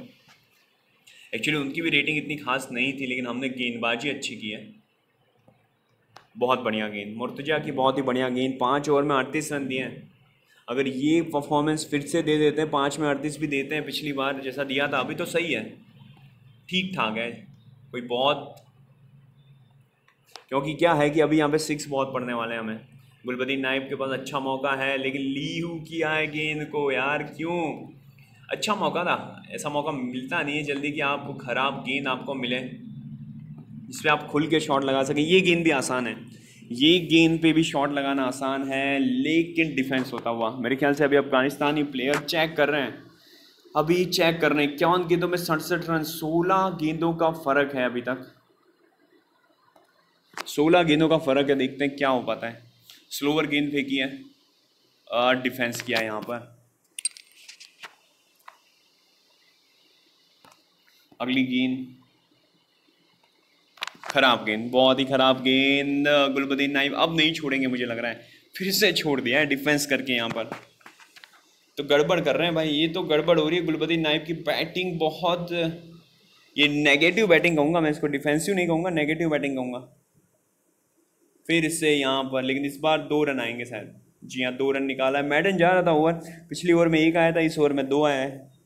एक्चुअली उनकी भी रेटिंग इतनी खास नहीं थी, लेकिन हमने गेंदबाजी अच्छी की है। बहुत बढ़िया गेंद। मुर्तजा की बहुत ही बढ़िया गेंद। पाँच ओवर में अड़तीस रन दिए हैं। अगर ये परफॉर्मेंस फिर से दे देते हैं, पाँच में अड़तीस भी देते हैं, पिछली बार जैसा दिया था, अभी तो सही है। ठीक ठाक है। कोई बहुत क्योंकि क्या है कि अभी यहाँ पे सिक्स बहुत पड़ने वाले हैं हमें। गुलबदीन नाइब के पास अच्छा मौका है, लेकिन लीहू किया है गेंद को, यार क्यों? अच्छा मौका था, ऐसा मौका मिलता नहीं है जल्दी कि आपको ख़राब गेंद आपको मिले जिस पर आप खुल के शॉट लगा सकें। ये गेंद भी आसान है। ये गेंद पे भी शॉट लगाना आसान है, लेकिन डिफेंस होता हुआ। मेरे ख्याल से अभी अफगानिस्तानी प्लेयर चेक कर रहे हैं। अभी चेक कर रहे हैं। इक्यावन गेंदों में सड़सठ रन, सोलह गेंदों का फ़र्क है अभी तक। सोलह गेंदों का फ़र्क है, देखते हैं क्या हो पाता है। स्लोवर गेंद फेंकी है डिफेंस किया यहाँ पर। अगली गेंद। खराब गेंद, बहुत ही खराब गेंद, गुलबदीन नाइब। अब नहीं छोड़ेंगे मुझे लग रहा है। फिर से छोड़ दिया है डिफेंस करके यहाँ पर। तो गड़बड़ कर रहे हैं भाई, ये तो गड़बड़ हो रही है। गुलबदीन नाइब की बैटिंग बहुत, ये नेगेटिव बैटिंग कहूँगा मैं इसको डिफेंसिव नहीं कहूँगा नेगेटिव बैटिंग कहूँगा। फिर इससे यहाँ पर, लेकिन इस बार दो रन आएँगे शायद। जी हाँ दो रन निकाला है। मैडन जा रहा था ओवर पिछली ओवर में एक आया था, इस ओवर में दो आया है।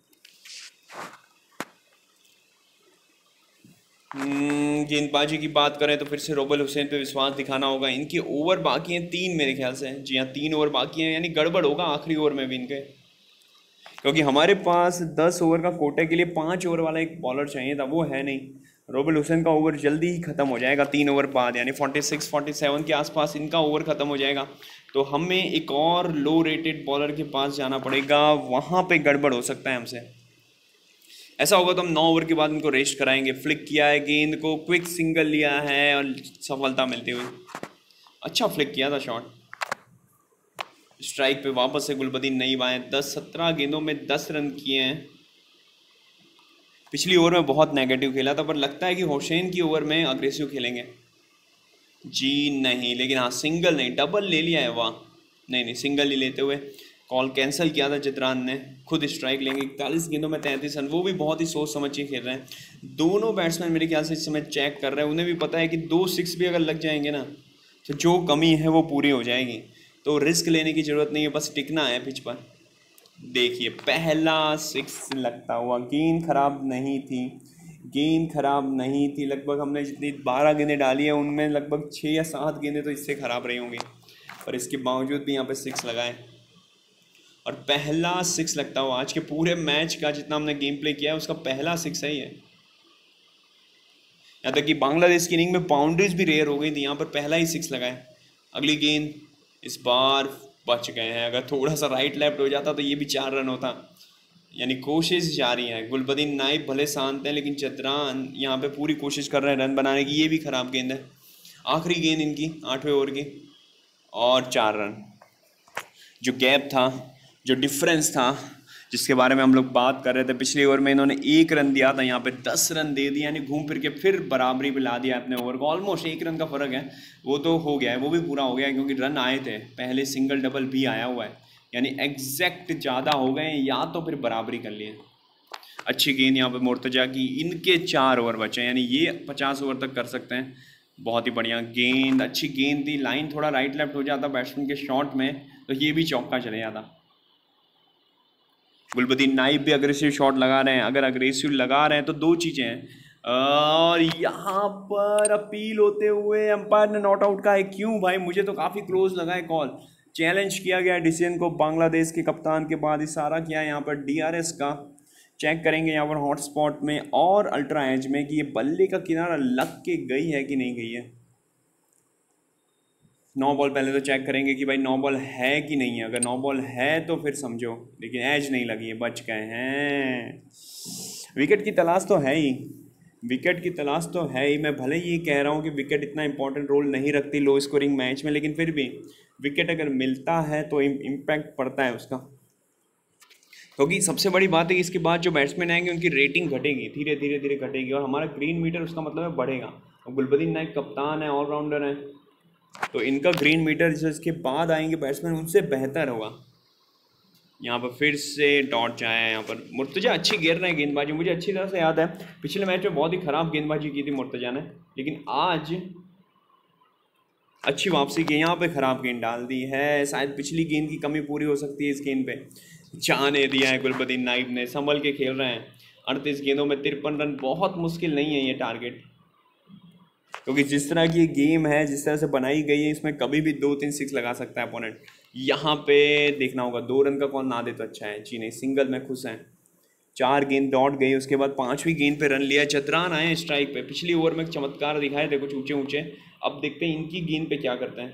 गेंदबाजी की बात करें तो फिर से रोबल हुसैन पे विश्वास दिखाना होगा। इनके ओवर बाकी हैं तीन मेरे ख्याल से। जी हाँ तीन ओवर बाकी हैं, यानी गड़बड़ होगा आखिरी ओवर में भी इनके। क्योंकि हमारे पास दस ओवर का कोटे के लिए पाँच ओवर वाला एक बॉलर चाहिए था, वो है नहीं। रोबल हुसैन का ओवर जल्दी ही ख़त्म हो जाएगा, तीन ओवर बाद, यानी फोर्टी सिक्स फोर्टी सेवन के आसपास इनका ओवर ख़त्म हो जाएगा। तो हमें एक और लो रेटेड बॉलर के पास जाना पड़ेगा, वहाँ पे गड़बड़ हो सकता है हमसे। ऐसा होगा तो हम नौ ओवर के बाद उनको रेस्ट कराएँगे। फ्लिक किया है, गेंद को क्विक सिंगल लिया है और सफलता मिलती हुई। अच्छा फ्लिक किया था शॉट स्ट्राइक पे वापस से गुलबदीन नई बाएँ। दस सत्रह गेंदों में दस रन किए हैं। पिछली ओवर में बहुत नेगेटिव खेला था, पर लगता है कि हुसैन की ओवर में अग्रेसिव खेलेंगे। जी नहीं, लेकिन हाँ सिंगल नहीं डबल ले लिया है वाह। नहीं नहीं सिंगल ही लेते हुए। कॉल कैंसिल किया था चित्रान ने, खुद स्ट्राइक लेंगे, इकतालीस गेंदों में तैंतीस रन, वो भी बहुत ही सोच समझ के खेल रहे हैं। दोनों बैट्समैन मेरे ख्याल से इस समय चेक कर रहे हैं, उन्हें भी पता है कि दो सिक्स भी अगर लग जाएँगे ना तो जो कमी है वो पूरी हो जाएगी। तो रिस्क लेने की ज़रूरत नहीं है, बस टिकना है पिच पर। देखिए, पहला सिक्स लगता हुआ, गेंद खराब नहीं थी, गेंद खराब नहीं थी, लगभग हमने जितनी बारह गेंदें डाली है, उनमें लगभग छः या सात गेंदें तो इससे ख़राब रही होंगी। और इसके बावजूद भी यहाँ पे सिक्स लगाए। और पहला सिक्स लगता हुआ आज के पूरे मैच का जितना हमने गेम प्ले किया है, उसका पहला सिक्स है ही है यहाँ तक कि बांग्लादेश की इनिंग में बाउंड्रीज भी रेयर हो गई थी, यहाँ पर पहला ही सिक्स लगाए अगली गेंद इस बार बच गए हैं। अगर थोड़ा सा राइट लेफ़्ट हो जाता तो ये भी चार रन होता। यानी कोशिश जारी है। गुलबदीन नाइब भले शांत हैं, लेकिन चतरान यहाँ पे पूरी कोशिश कर रहे हैं रन बनाने की। ये भी ख़राब गेंद है। आखिरी गेंद इनकी, आठवें ओवर की। और चार रन। जो गैप था जो डिफरेंस था, जिसके बारे में हम लोग बात कर रहे थे पिछले ओवर में, इन्होंने एक रन दिया था, यहाँ पे दस रन दे दिया यानी घूम फिर के फिर बराबरी पे ला दिया अपने ओवर को। ऑलमोस्ट एक रन का फ़र्क है, वो तो हो गया है, वो भी पूरा हो गया है, क्योंकि रन आए थे, पहले सिंगल डबल भी आया हुआ है, यानी एग्जैक्ट ज़्यादा हो गए या तो फिर बराबरी कर लिए। अच्छी गेंद यहाँ पर मुर्तजा की, इनके चार ओवर बचे यानी ये पचास ओवर तक कर सकते हैं। बहुत ही बढ़िया गेंद, अच्छी गेंद थी, लाइन थोड़ा राइट लेफ़्ट हो जाता बैट्समैन के शॉट में तो ये भी चौका चले जाता। गुलबदीन नाइब भी अग्रेसिव शॉट लगा रहे हैं। अगर अग्रेसिव लगा रहे हैं तो दो चीज़ें हैं। और यहाँ पर अपील होते हुए अंपायर ने नॉट आउट का है। क्यों भाई? मुझे तो काफ़ी क्लोज लगा है कॉल चैलेंज किया गया डिसीज़न को। बांग्लादेश के कप्तान के बाद इशारा किया यहाँ पर डीआरएस का। चेक करेंगे यहाँ पर हॉटस्पॉट में और अल्ट्रा एज में कि ये बल्ले का किनारा लग के गई है कि नहीं गई है। नौ बॉल पहले तो चेक करेंगे कि भाई नौ बॉल है कि नहीं है। अगर नौ बॉल है तो फिर समझो। लेकिन एज नहीं लगी है, बच गए हैं। विकेट की तलाश तो है ही। विकेट की तलाश तो है ही। मैं भले ये कह रहा हूँ कि विकेट इतना इंपॉर्टेंट रोल नहीं रखती लो स्कोरिंग मैच में, लेकिन फिर भी विकेट अगर मिलता है तो इम्पैक्ट पड़ता है उसका। क्योंकि तो सबसे बड़ी बात है कि इसके बाद जो बैट्समैन आएँगे, उनकी रेटिंग घटेगी। धीरे धीरे धीरे घटेगी और हमारा ग्रीन मीटर उसका मतलब है बढ़ेगा। और गुलबदीन नायक कप्तान है ऑलराउंडर है। तो इनका ग्रीन मीटर जो इसके बाद आएँगे बैट्समैन, उनसे बेहतर होगा। यहाँ पर फिर से डॉट जाए यहाँ पर। मुर्तजा, अच्छी गिर रहे हैं गेंदबाजी। मुझे अच्छी तरह से याद है, पिछले मैच में बहुत ही ख़राब गेंदबाजी की थी मुर्तजा ने, लेकिन आज अच्छी वापसी की, यहाँ पे ख़राब गेंद डाल दी है। शायद पिछली गेंद की कमी पूरी हो सकती है इस गेंद पे। चाने दिया है गुलबदीन नाइब ने, संभल के खेल रहे हैं। अड़तीस गेंदों में तिरपन रन, बहुत मुश्किल नहीं है ये टारगेट। क्योंकि जिस तरह की गेम है, जिस तरह से बनाई गई है, इसमें कभी भी दो तीन सिक्स लगा सकता है अपोनेंट यहाँ पे देखना होगा, दो रन का कौन ना दे तो अच्छा है। जी नहीं सिंगल में खुश हैं। चार गेंद दौड़ गई, उसके बाद पांचवी गेंद पे रन लिया, चतरान आए स्ट्राइक पे। पिछली ओवर में चमत्कार दिखाए थे कुछ ऊँचे ऊँचे अब देखते हैं इनकी गेंद पे क्या करते हैं।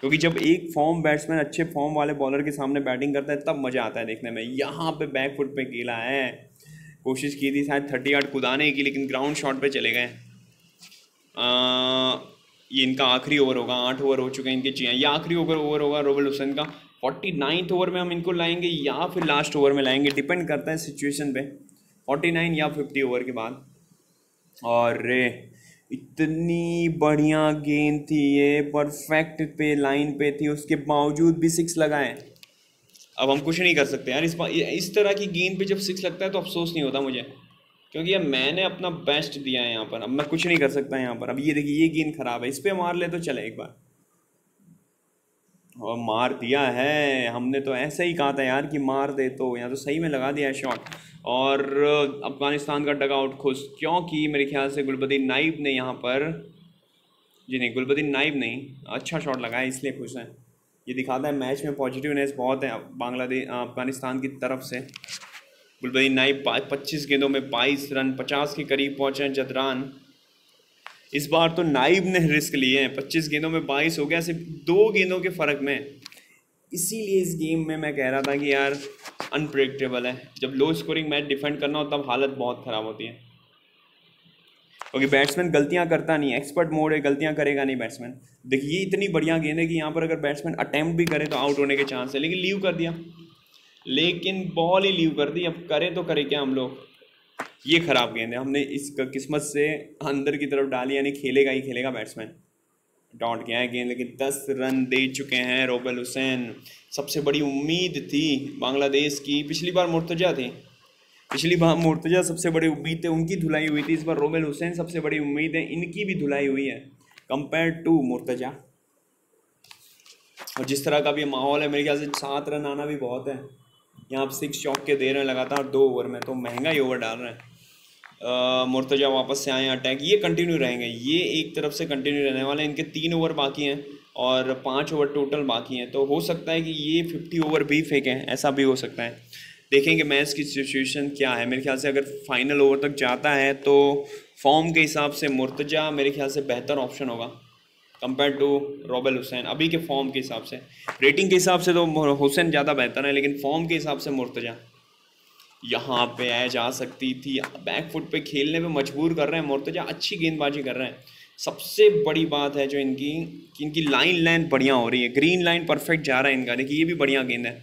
क्योंकि जब एक फॉर्म बैट्समैन अच्छे फॉर्म वाले बॉलर के सामने बैटिंग करता है, तब मज़ा आता है देखने में। यहाँ पे बैक फुट पे गेला है। कोशिश की थी शायद थर्टी आठ कुदाने की, लेकिन ग्राउंड शॉट पे चले गए। ये इनका आखिरी ओवर होगा, आठ ओवर हो चुके हैं इनके चाहिए ये आखिरी ओवर ओवर होगा रोबल हुसैन का। फोर्टी नाइन्थ ओवर में हम इनको लाएँगे या फिर लास्ट ओवर में लाएँगे, डिपेंड करता है सिचुएशन पे। फोर्टी नाइन या फिफ्टी ओवर के बाद। और इतनी बढ़िया गेंद थी ये, परफेक्ट पे, लाइन पे थी, उसके बावजूद भी सिक्स लगाए। अब हम कुछ नहीं कर सकते यार, इस इस तरह की गेंद पे जब सिक्स लगता है तो अफसोस नहीं होता मुझे। क्योंकि अब मैंने अपना बेस्ट दिया है यहाँ पर। अब मैं कुछ नहीं कर सकता यहाँ पर। अब ये देखिए, ये गेंद खराब है। इस पर मार ले तो चले एक बार। और मार दिया है। हमने तो ऐसे ही कहा था यार कि मार दे तो। यहाँ तो सही में लगा दिया शॉट और अफ़गानिस्तान का डग आउट खुश, क्योंकि मेरे ख्याल से गुलबदीन नाइब ने यहाँ पर जी नहीं, गुलबदीन नाइब नहीं अच्छा शॉट लगाया, इसलिए खुश हैं। ये दिखाता है मैच में पॉजिटिवनेस बहुत है बांग्लादेश अफ़गानिस्तान की तरफ़ से। गुलबदीन नाइब पच्चीस गेंदों में बाईस रन, पचास के करीब पहुँचे हैं जदरान। इस बार तो नाइब ने रिस्क लिए हैं। पच्चीस गेंदों में बाईस हो गया, सिर्फ़ दो गेंदों के फ़र्क में। इसीलिए इस गेम में मैं कह रहा था कि यार अनप्रडिक्टेबल है। जब लो स्कोरिंग मैच डिफेंड करना हो, तब हालत बहुत ख़राब होती है। क्योंकि बैट्समैन गलतियाँ करता नहीं एक्सपर्ट मोड है, गलतियाँ करेगा नहीं बैट्समैन देखिए इतनी बढ़िया गेंद है कि यहाँ पर अगर बैट्समैन अटैम्प्ट भी करे तो आउट होने के चांस है। लेकिन लीव कर दिया। लेकिन बॉल ही लीव कर दी। अब करें तो करें क्या हम लोग? ये ख़राब गेंद है। हमने इस किस्मत से अंदर की तरफ़ डाली, यानी खेलेगा ही खेलेगा बैट्समैन डॉट गया है गेंद लेकिन दस रन दे चुके हैं रोबल हुसैन। सबसे बड़ी उम्मीद थी बांग्लादेश की। पिछली बार मुर्तजा थी। पिछली बार मुर्तजा सबसे बड़ी उम्मीद थी। उनकी धुलाई हुई थी। इस बार रोबल हुसैन सबसे बड़ी उम्मीद है। इनकी भी धुलाई हुई है। Compare to Mortaza. और जिस तरह का भी माहौल है, मेरे ख्याल से सात रन आना भी बहुत है। यहाँ आप सिक्स चौक के दे रहे हैं लगातार, दो ओवर में तो महँगा ही ओवर डाल रहे हैं। मुर्तजा वापस से आए अटैक ये कंटिन्यू रहेंगे। ये एक तरफ़ से कंटिन्यू रहने वाले हैं। इनके तीन ओवर बाकी हैं और पाँच ओवर टोटल बाकी हैं। तो हो सकता है कि ये फिफ्टी ओवर भी फेंकें, ऐसा भी हो सकता है। देखेंगे मैच की सिचुएशन क्या है। मेरे ख्याल से अगर फाइनल ओवर तक जाता है तो फॉर्म के हिसाब से मुर्तजा मेरे ख्याल से बेहतर ऑप्शन होगा। कंपेयर टू रॉबल हुसैन अभी के फॉर्म के हिसाब से। रेटिंग के हिसाब से तो हुसैन ज़्यादा बेहतर है, लेकिन फॉर्म के हिसाब से मुर्तजा। यहाँ पे आ जा सकती थी बैक फुट पे खेलने पे मजबूर कर रहे हैं, मुर्तजा अच्छी गेंदबाजी कर रहे हैं। सबसे बड़ी बात है जो इनकी, कि इनकी लाइन लेंथ बढ़िया हो रही है। ग्रीन लाइन परफेक्ट जा रहा है इनका। देखिए, ये भी बढ़िया गेंद है।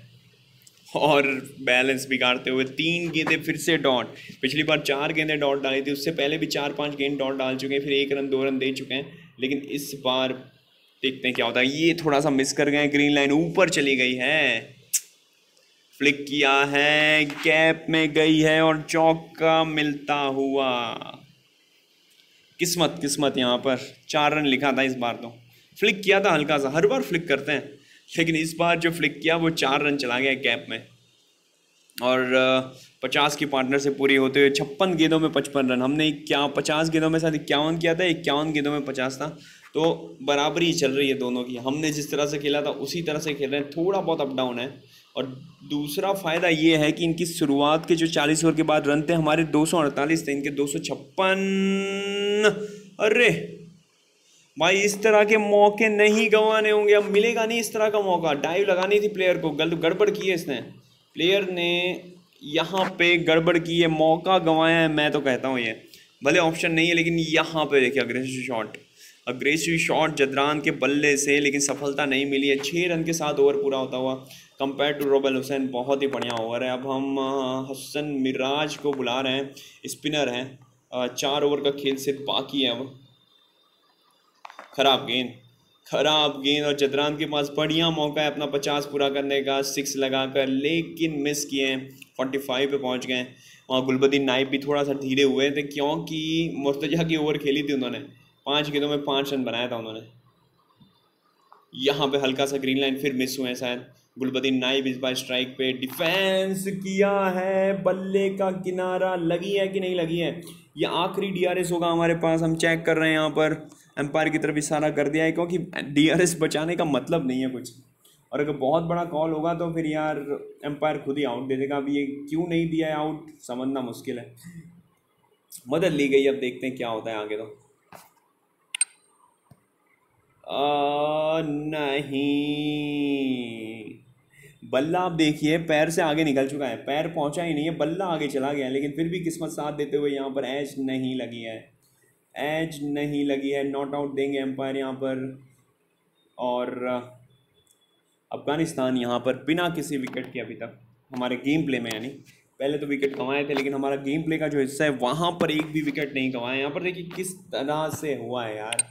और बैलेंस बिगाड़ते हुए तीन गेंदें फिर से डॉट पिछली बार चार गेंदें डॉट डाली थी, उससे पहले भी चार पाँच गेंद डॉट डाल चुके हैं, फिर एक रन दो रन दे चुके हैं। लेकिन इस बार देखते हैं क्या होता है। ये थोड़ा सा मिस कर गए ग्रीन लाइन ऊपर चली गई है। फ्लिक किया है। कैप में गई है और चौका मिलता हुआ। किस्मत किस्मत यहाँ पर। चार रन लिखा था इस बार तो। फ्लिक किया था हल्का सा। हर बार फ्लिक करते हैं। लेकिन इस बार जो फ्लिक किया, वो चार रन चला गया कैप में। और पचास की पार्टनर से पूरी होते हुए छप्पन गेंदों में पचपन रन। हमने क्या पचास गेंदों में शायद इक्यावन किया था, इक्यावन गेंदों में पचास था। तो बराबरी चल रही है दोनों की। हमने जिस तरह से खेला था, उसी तरह से खेल रहे हैं। थोड़ा बहुत अप डाउन है। और दूसरा फ़ायदा ये है कि इनकी शुरुआत के जो चालीस ओवर के बाद रन थे, हमारे दो सौ अड़तालीस थे, इनके दो सौ छप्पन। अरे! भाई, इस तरह के मौके नहीं गंवाने होंगे। अब मिलेगा नहीं इस तरह का मौका। डाइव लगानी थी प्लेयर को। गलत गड़बड़ की है इसने। प्लेयर ने यहाँ पे गड़बड़ की है, मौका गंवाया है, मैं तो कहता हूँ ये। भले ऑप्शन नहीं है, लेकिन यहाँ पे देखिए, aggressive shot. Aggressive shot Zadran के बल्ले से, लेकिन सफलता नहीं मिली है। छः रन के साथ ओवर पूरा होता हुआ कंपेयर टू रोबल हुसैन बहुत ही बढ़िया ओवर है। अब हम हसन मिराज को बुला रहे हैं, स्पिनर हैं। चार ओवर का खेल सिर्फ़ बाकी है अब। खराब गेंद। खराब गेंद और जदरान के पास बढ़िया मौका है अपना पचास पूरा करने का सिक्स लगाकर, लेकिन मिस किए हैं फोर्टी फाइव पे पहुँच गए वहाँ गुलबदीन नाइब भी थोड़ा सा धीरे हुए थे, क्योंकि मुर्तजा की ओवर खेली थी उन्होंने। पाँच गेंदों में पाँच रन बनाया था उन्होंने। यहाँ पे हल्का सा ग्रीन लाइन फिर मिस हुए हैं शायद। गुलबदीन नाइब इस बार स्ट्राइक पे डिफेंस किया है, बल्ले का किनारा, लगी है कि नहीं लगी है? ये आखिरी डीआरएस होगा हमारे पास हम चेक कर रहे हैं यहाँ पर। एम्पायर की तरफ़ इशारा कर दिया है क्योंकि डीआरएस बचाने का मतलब नहीं है कुछ। और अगर बहुत बड़ा कॉल होगा तो फिर यार एम्पायर खुद ही आउट दे देगा। अब ये क्यों नहीं दिया है आउट समझना मुश्किल है। मदद ली गई अब देखते हैं क्या होता है आगे तो। आ, नहीं। बल्ला आप देखिए, पैर से आगे निकल चुका है। पैर पहुँचा ही नहीं है, बल्ला आगे चला गया लेकिन फिर भी किस्मत साथ देते हुए यहाँ पर एज नहीं लगी है। एज नहीं लगी है, नॉट आउट देंगे एम्पायर यहाँ पर। और अफ़गानिस्तान यहाँ पर बिना किसी विकेट के अभी तक हमारे गेम प्ले में, यानी पहले तो विकेट कमाए थे, लेकिन हमारा गेम प्ले का जो हिस्सा है, वहाँ पर एक भी विकेट नहीं कमाया यहाँ पर देखिए किस तरह से हुआ है यार।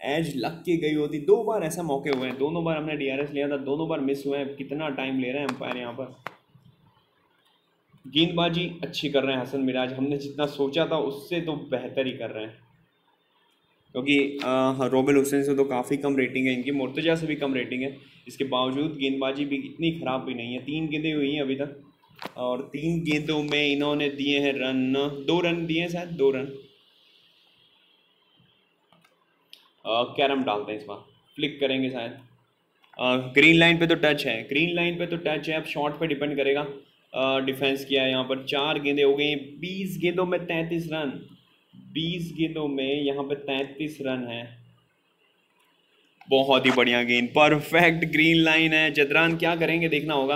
एज लग के गई होती। दो बार ऐसा मौके हुए हैं। दोनों बार हमने डीआरएस लिया था। दोनों बार मिस हुए हैं। कितना टाइम ले रहे हैं एम्पायर यहाँ पर। गेंदबाजी अच्छी कर रहे हैं हसन मिराज। हमने जितना सोचा था उससे तो बेहतर ही कर रहे हैं। क्योंकि हाँ, रोबेल हुसैन से तो काफ़ी कम रेटिंग है। इनकी मुर्तजा से भी कम रेटिंग है। इसके बावजूद गेंदबाजी भी इतनी ख़राब भी नहीं है। तीन गेंदें हुई हैं अभी तक। और तीन गेंदों में इन्होंने दिए हैं रन। दो रन दिए हैं शायद। दो रन। कैरम डालते हैं इस बार। फ्लिक करेंगे शायद। ग्रीन लाइन पे तो टच है। ग्रीन लाइन पे तो टच है। अब शॉट पे डिपेंड करेगा। डिफेंस किया है यहाँ पर। चार गेंदे हो गई बीस गेंदों में तैंतीस रन। बीस गेंदों में यहाँ पे तैंतीस रन है। बहुत ही बढ़िया गेंद। परफेक्ट ग्रीन लाइन है। जदरान क्या करेंगे देखना होगा।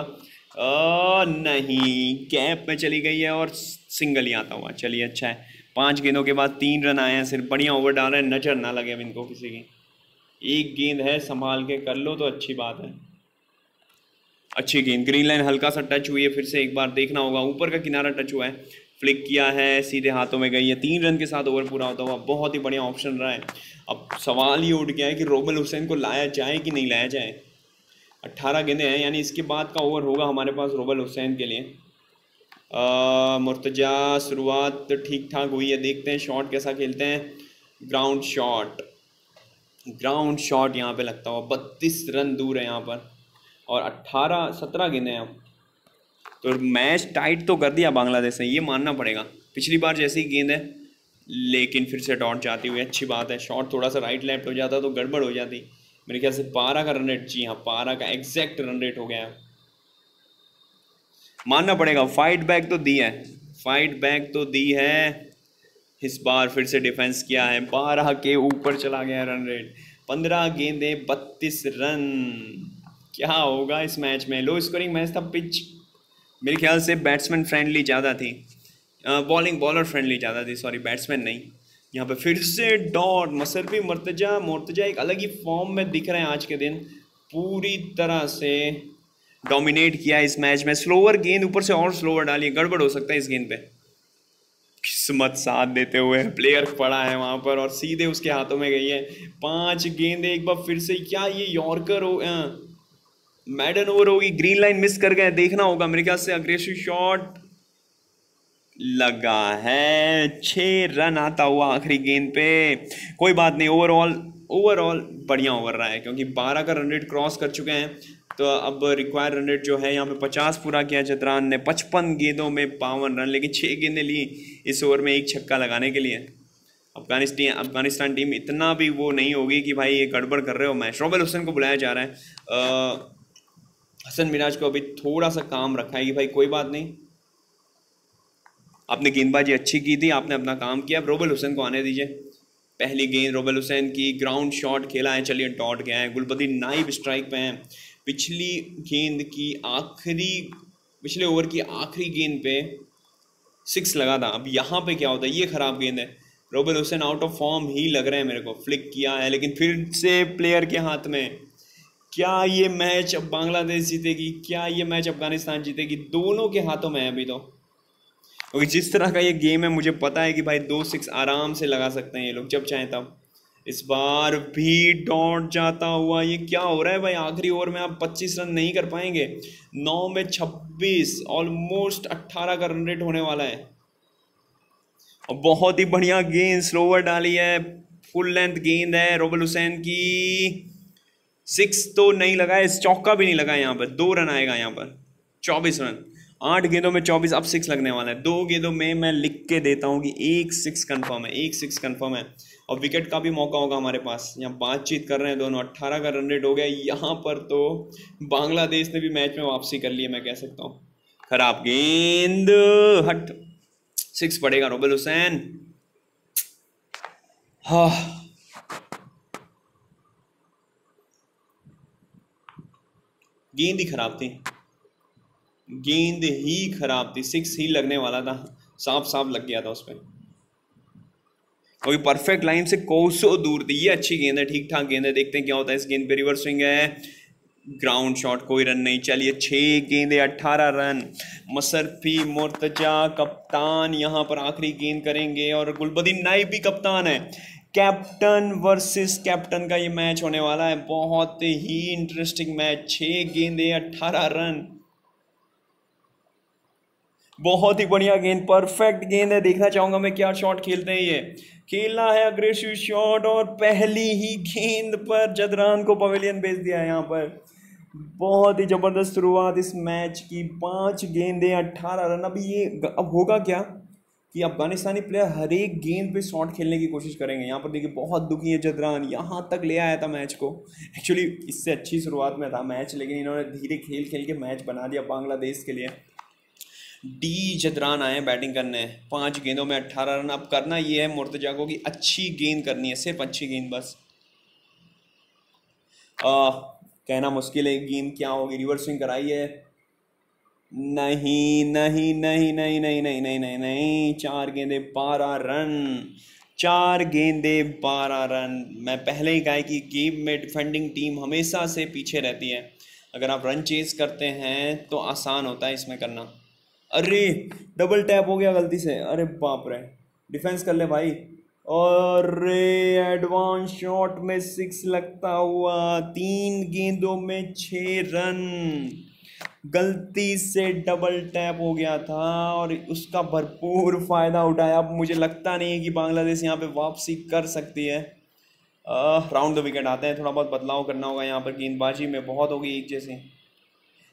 आ, नहीं। कैप में चली गई है और सिंगल ही आता हुआ। चलिए अच्छा है। पाँच गेंदों के बाद तीन रन आए हैं, सिर्फ़ बढ़िया ओवर डाल रहे हैं, नज़र ना लगे अब इनको किसी की। एक गेंद है, संभाल के कर लो तो अच्छी बात है। अच्छी गेंद, ग्रीन लाइन हल्का सा टच हुई है, फिर से एक बार देखना होगा। ऊपर का किनारा टच हुआ है फ्लिक किया है, सीधे हाथों में गई है। तीन रन के साथ ओवर पूरा होता हुआ, बहुत ही बढ़िया ऑप्शन रहा है। अब सवाल ये उठ गया है कि रोबल हुसैन को लाया जाए कि नहीं लाया जाए। अट्ठारह गेंदे हैं, यानी इसके बाद का ओवर होगा हमारे पास रोबल हुसैन के लिए। मुर्तजा, शुरुआत तो ठीक ठाक हुई है, देखते हैं शॉट कैसा खेलते हैं। ग्राउंड शॉट ग्राउंड शॉट यहाँ पे लगता हुआ, बत्तीस रन दूर है यहाँ पर, और अट्ठारह, सत्रह गेंदे हैं अब। तो मैच टाइट तो कर दिया बांग्लादेश ने, ये मानना पड़ेगा। पिछली बार जैसी गेंद है, लेकिन फिर से डॉट जाती हुई, अच्छी बात है। शॉट थोड़ा सा राइट लेफ़्ट हो जाता तो गड़बड़ हो जाती। मेरे ख्याल से पारा का रन रेट जी हाँ पारा का एग्जैक्ट रन रेट हो गया है। मानना पड़ेगा फाइट बैक तो दी है। फाइट बैक तो दी है। इस बार फिर से डिफेंस किया है। बारह के ऊपर चला गया रन रेट पंद्रह गेंदे, बत्तीस रन। क्या होगा इस मैच में? लो स्कोरिंग मैच था पिच मेरे ख्याल से बैट्समैन फ्रेंडली ज़्यादा थी। बॉलिंग बॉलर फ्रेंडली ज़्यादा थी। सॉरी बैट्समैन नहीं। यहाँ पे फिर से डॉट। मसरफी मर्तजा, मुर्तजा एक अलग ही फॉर्म में दिख रहे हैं आज के दिन। पूरी तरह से डोमिनेट किया इस मैच में। स्लोअर गेंद, ऊपर से और स्लोअर डालिए। गड़बड़ हो सकता है इस गेंद पे। किस्मत साथ देते हुए प्लेयर पड़ा है वहाँ पर और सीधे उसके हाथों में गई है। पाँच गेंदे एक बार फिर से। क्या ये यॉर्कर हो मैडन ओवर होगी। ग्रीन लाइन मिस कर गए। देखना होगा मेरे ख्याल से। अग्रेसिव शॉट लगा है। छह रन आता हुआ आखिरी गेंद पे। कोई बात नहीं। ओवरऑल ओवरऑल बढ़िया ओवर रहा है, क्योंकि बारह का रन रेट क्रॉस कर चुके हैं। तो अब रिक्वायर रन रेट जो है, यहाँ पे पचास पूरा किया चतरान ने, पचपन गेंदों में बावन रन, लेकिन छः गेंदें ली इस ओवर में एक छक्का लगाने के लिए। अफ़गानिस्तान अफ़गानिस्तान टीम इतना भी वो नहीं होगी कि भाई ये गड़बड़ कर रहे हो। मैच रोबल हुसैन को बुलाया जा रहा है। हसन मिराज को अभी थोड़ा सा काम रखा है कि भाई कोई बात नहीं। आपने गेंदबाजी अच्छी की थी, आपने अपना काम किया, अब रोबल हुसैन को आने दीजिए। पहली गेंद रोबल हुसैन की ग्राउंड शॉट खेला है, चलिए डॉट गया है। गुलबदी नाइब स्ट्राइक पे हैं। पिछली गेंद की आखिरी, पिछले ओवर की आखिरी गेंद पे सिक्स लगा था। अब यहाँ पे क्या होता है? ये ख़राब गेंद है। Rubel Hossain out of form ही लग रहे हैं मेरे को। फ्लिक किया है, लेकिन फिर से प्लेयर के हाथ में। क्या ये मैच अब बांग्लादेश जीतेगी? क्या ये मैच अफ़गानिस्तान जीतेगी? दोनों के हाथों में है अभी तो। क्योंकि जिस तरह का ये गेम है, मुझे पता है कि भाई दो सिक्स आराम से लगा सकते हैं ये लोग, जब चाहें तब। इस बार भी डॉट जाता हुआ ये क्या हो रहा है भाई? आखिरी ओवर में आप 25 रन नहीं कर पाएँगे। नौ में 26 ऑलमोस्ट 18 का रन रेट होने वाला है। और बहुत ही बढ़िया गेंद स्लोवर डाली है। फुल लेंथ गेंद है रोबल हुसैन की। सिक्स तो नहीं लगा है चौका भी नहीं लगा यहाँ पर। दो रन आएगा यहाँ पर। चौबीस रन। आठ गेंदों में चौबीस अब सिक्स लगने वाला है। दो गेंदों में मैं लिख के देता हूँ कि एक सिक्स कंफर्म है, एक सिक्स कंफर्म है। और विकेट का भी मौका होगा हमारे पास। यहाँ बातचीत कर रहे हैं दोनों। अट्ठारह का रन रेट हो गया। यहाँ पर तो बांग्लादेश ने भी मैच में वापसी कर ली है, मैं कह सकता हूँ। खराब गेंद। हट। सिक्स पड़ेगा रोबल हुसैन हाँ। गेंद ही खराब थी। गेंद ही खराब थी सिक्स ही लगने वाला था साफ़ साफ़ लग गया था उस पर परफेक्ट लाइन से कोसो दूर थी, ये अच्छी गेंद है ठीक ठाक गेंद है, देखते हैं क्या होता है इस गेंद पे रिवर्स स्विंग है। ग्राउंड शॉट कोई रन नहीं, चलिए छह गेंदे अट्ठारह रन मसरफी, मुर्तजा, कप्तान यहाँ पर आखिरी गेंद करेंगे और गुलबदीन नाइब भी कप्तान है। कैप्टन वर्सेस कैप्टन का ये मैच होने वाला है, बहुत ही इंटरेस्टिंग मैच छह गेंदे अट्ठारह रन बहुत ही बढ़िया गेंद परफेक्ट गेंद है। देखना चाहूँगा मैं क्या शॉट खेलते हैं ये। खेलना है अग्रेसिव शॉट और पहली ही गेंद पर जदरान को पवेलियन भेज दिया है यहाँ पर। बहुत ही ज़बरदस्त शुरुआत इस मैच की। पाँच गेंदें अट्ठारह रन। अभी ये अब होगा क्या कि अफगानिस्तानी प्लेयर हर एक गेंद पे शॉट खेलने की कोशिश करेंगे। यहाँ पर देखिए, बहुत दुखी है जदरान। यहाँ तक ले आया था मैच को। एक्चुअली इससे अच्छी शुरुआत में था मैच लेकिन इन्होंने धीरे खेल खेल के मैच बना दिया बांग्लादेश के लिए। डी जदरान आए बैटिंग करने। पाँच गेंदों में अट्ठारह रन। अब करना ये है मुर्तजा को कि अच्छी गेंद करनी है सिर्फ़ अच्छी गेंद बस। आ, कहना मुश्किल है गेंद क्या होगी? रिवर्स स्विंग कराई है। नहीं नहीं नहीं नहीं नहीं नहीं नहीं नहीं नहीं। चार गेंदे बारह रन। चार गेंदे बारह रन। मैं पहले ही कहा कि गेम में डिफेंडिंग टीम हमेशा से पीछे रहती है। अगर आप रन चेज करते हैं तो आसान होता है इसमें करना। अरे डबल टैप हो गया गलती से। अरे बाप रे। डिफेंस कर ले भाई। और एडवांस शॉट में सिक्स लगता हुआ। तीन गेंदों में छः रन। गलती से डबल टैप हो गया था और उसका भरपूर फ़ायदा उठाया। अब मुझे लगता नहीं है कि बांग्लादेश यहाँ पे वापसी कर सकती है। राउंड द विकेट आते हैं। थोड़ा बहुत बदलाव करना होगा यहाँ पर। गेंदबाजी में बहुत होगी एक जैसे।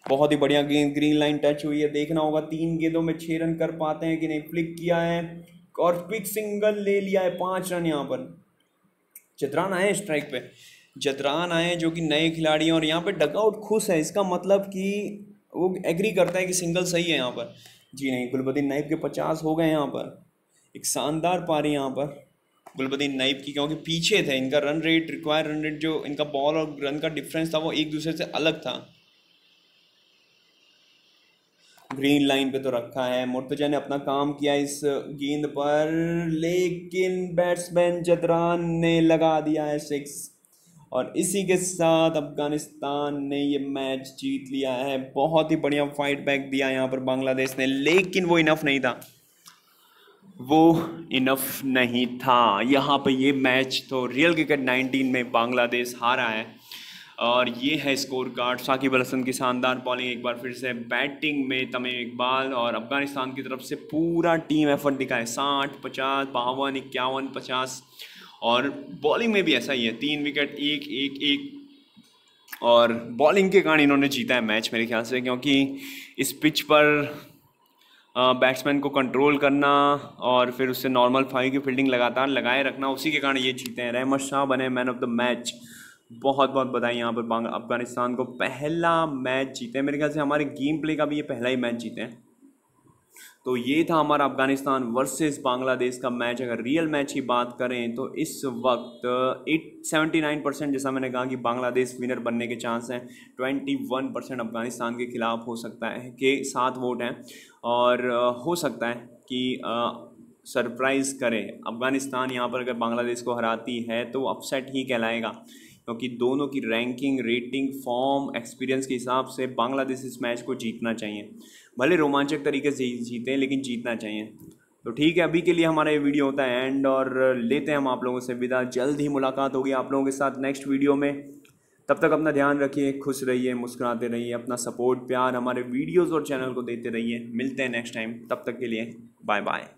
बहुत ही बढ़िया गेंद ग्रीन लाइन टच हुई है। देखना होगा, तीन गेंदों में छः रन कर पाते हैं कि नहीं। फ्लिक किया है। और क्विक सिंगल ले लिया है, पाँच रन यहाँ पर। चित्रान आए स्ट्राइक पे। जतरान आए जो कि नए खिलाड़ी हैं और यहाँ पे डगआउट खुश है। इसका मतलब कि वो एग्री करता है कि सिंगल सही है यहाँ पर। जी नहीं, गुलबदीन नाइब के पचास हो गए यहाँ पर। एक शानदार पारी यहाँ पर गुलबदीन नाइब की, क्योंकि पीछे थे। इनका run rate require run rate जो इनका बॉल और रन का डिफरेंस था, वो एक दूसरे से अलग था। ग्रीन लाइन पे तो रखा है। मुर्तजा ने अपना काम किया इस गेंद पर, लेकिन बैट्समैन जदरान ने लगा दिया है सिक्स। और इसी के साथ अफ़गानिस्तान ने ये मैच जीत लिया है। बहुत ही बढ़िया फाइट बैक दिया यहाँ पर बांग्लादेश ने, लेकिन वो इनफ नहीं था। वो इनफ नहीं था। यहाँ पर ये मैच तो रियल क्रिकेट 19 में बांग्लादेश हारा है। और ये है स्कोर कार्ड साकिब अल हसन की शानदार बॉलिंग एक बार फिर से बैटिंग में तमीम इकबाल और अफ़गानिस्तान की तरफ़ से पूरा टीम एफर्ट दिखाए। साठ, पचास, बावन, इक्यावन, पचास। और बॉलिंग में भी ऐसा ही है, तीन विकेट एक एक एक। और बॉलिंग के कारण इन्होंने जीता है मैच मेरे ख्याल से, क्योंकि इस पिच पर बैट्समैन को कंट्रोल करना और फिर उससे नॉर्मल फाइव की फील्डिंग लगातार लगाए रखना, उसी के कारण ये जीते हैं। रहमत शाह बने मैन ऑफ़ द मैच बहुत बहुत बधाई यहाँ पर अफ़गानिस्तान को। पहला मैच जीते मेरे ख्याल से हमारे गेम प्ले का भी ये पहला ही मैच जीते हैं। तो ये था हमारा अफ़गानिस्तान वर्सेस बांग्लादेश का मैच। अगर रियल मैच की बात करें तो इस वक्त एट, सेवेंटी नाइन परसेंट जैसा मैंने कहा कि बांग्लादेश विनर बनने के चांस हैं। ट्वेंटी वन परसेंट अफ़गानिस्तान के खिलाफ हो सकता है, के सात वोट हैं। और हो सकता है कि सरप्राइज़ करें। अफ़गानिस्तान यहाँ पर अगर बांग्लादेश को हराती है तो अपसेट ही कहलाएगा। क्योंकि दोनों की रैंकिंग रेटिंग फॉर्म एक्सपीरियंस के हिसाब से बांग्लादेश इस मैच को जीतना चाहिए। भले रोमांचक तरीके से जीते हैं, लेकिन जीतना चाहिए। तो ठीक है, अभी के लिए हमारा ये वीडियो होता है एंड और लेते हैं हम आप लोगों से विदा। जल्द ही मुलाकात होगी आप लोगों के साथ नेक्स्ट वीडियो में। तब तक अपना ध्यान रखिए, खुश रहिए, मुस्कुराते रहिए, अपना सपोर्ट प्यार हमारे वीडियोज़ और चैनल को देते रहिए। मिलते हैं नेक्स्ट टाइम तब तक के लिए बाय बाय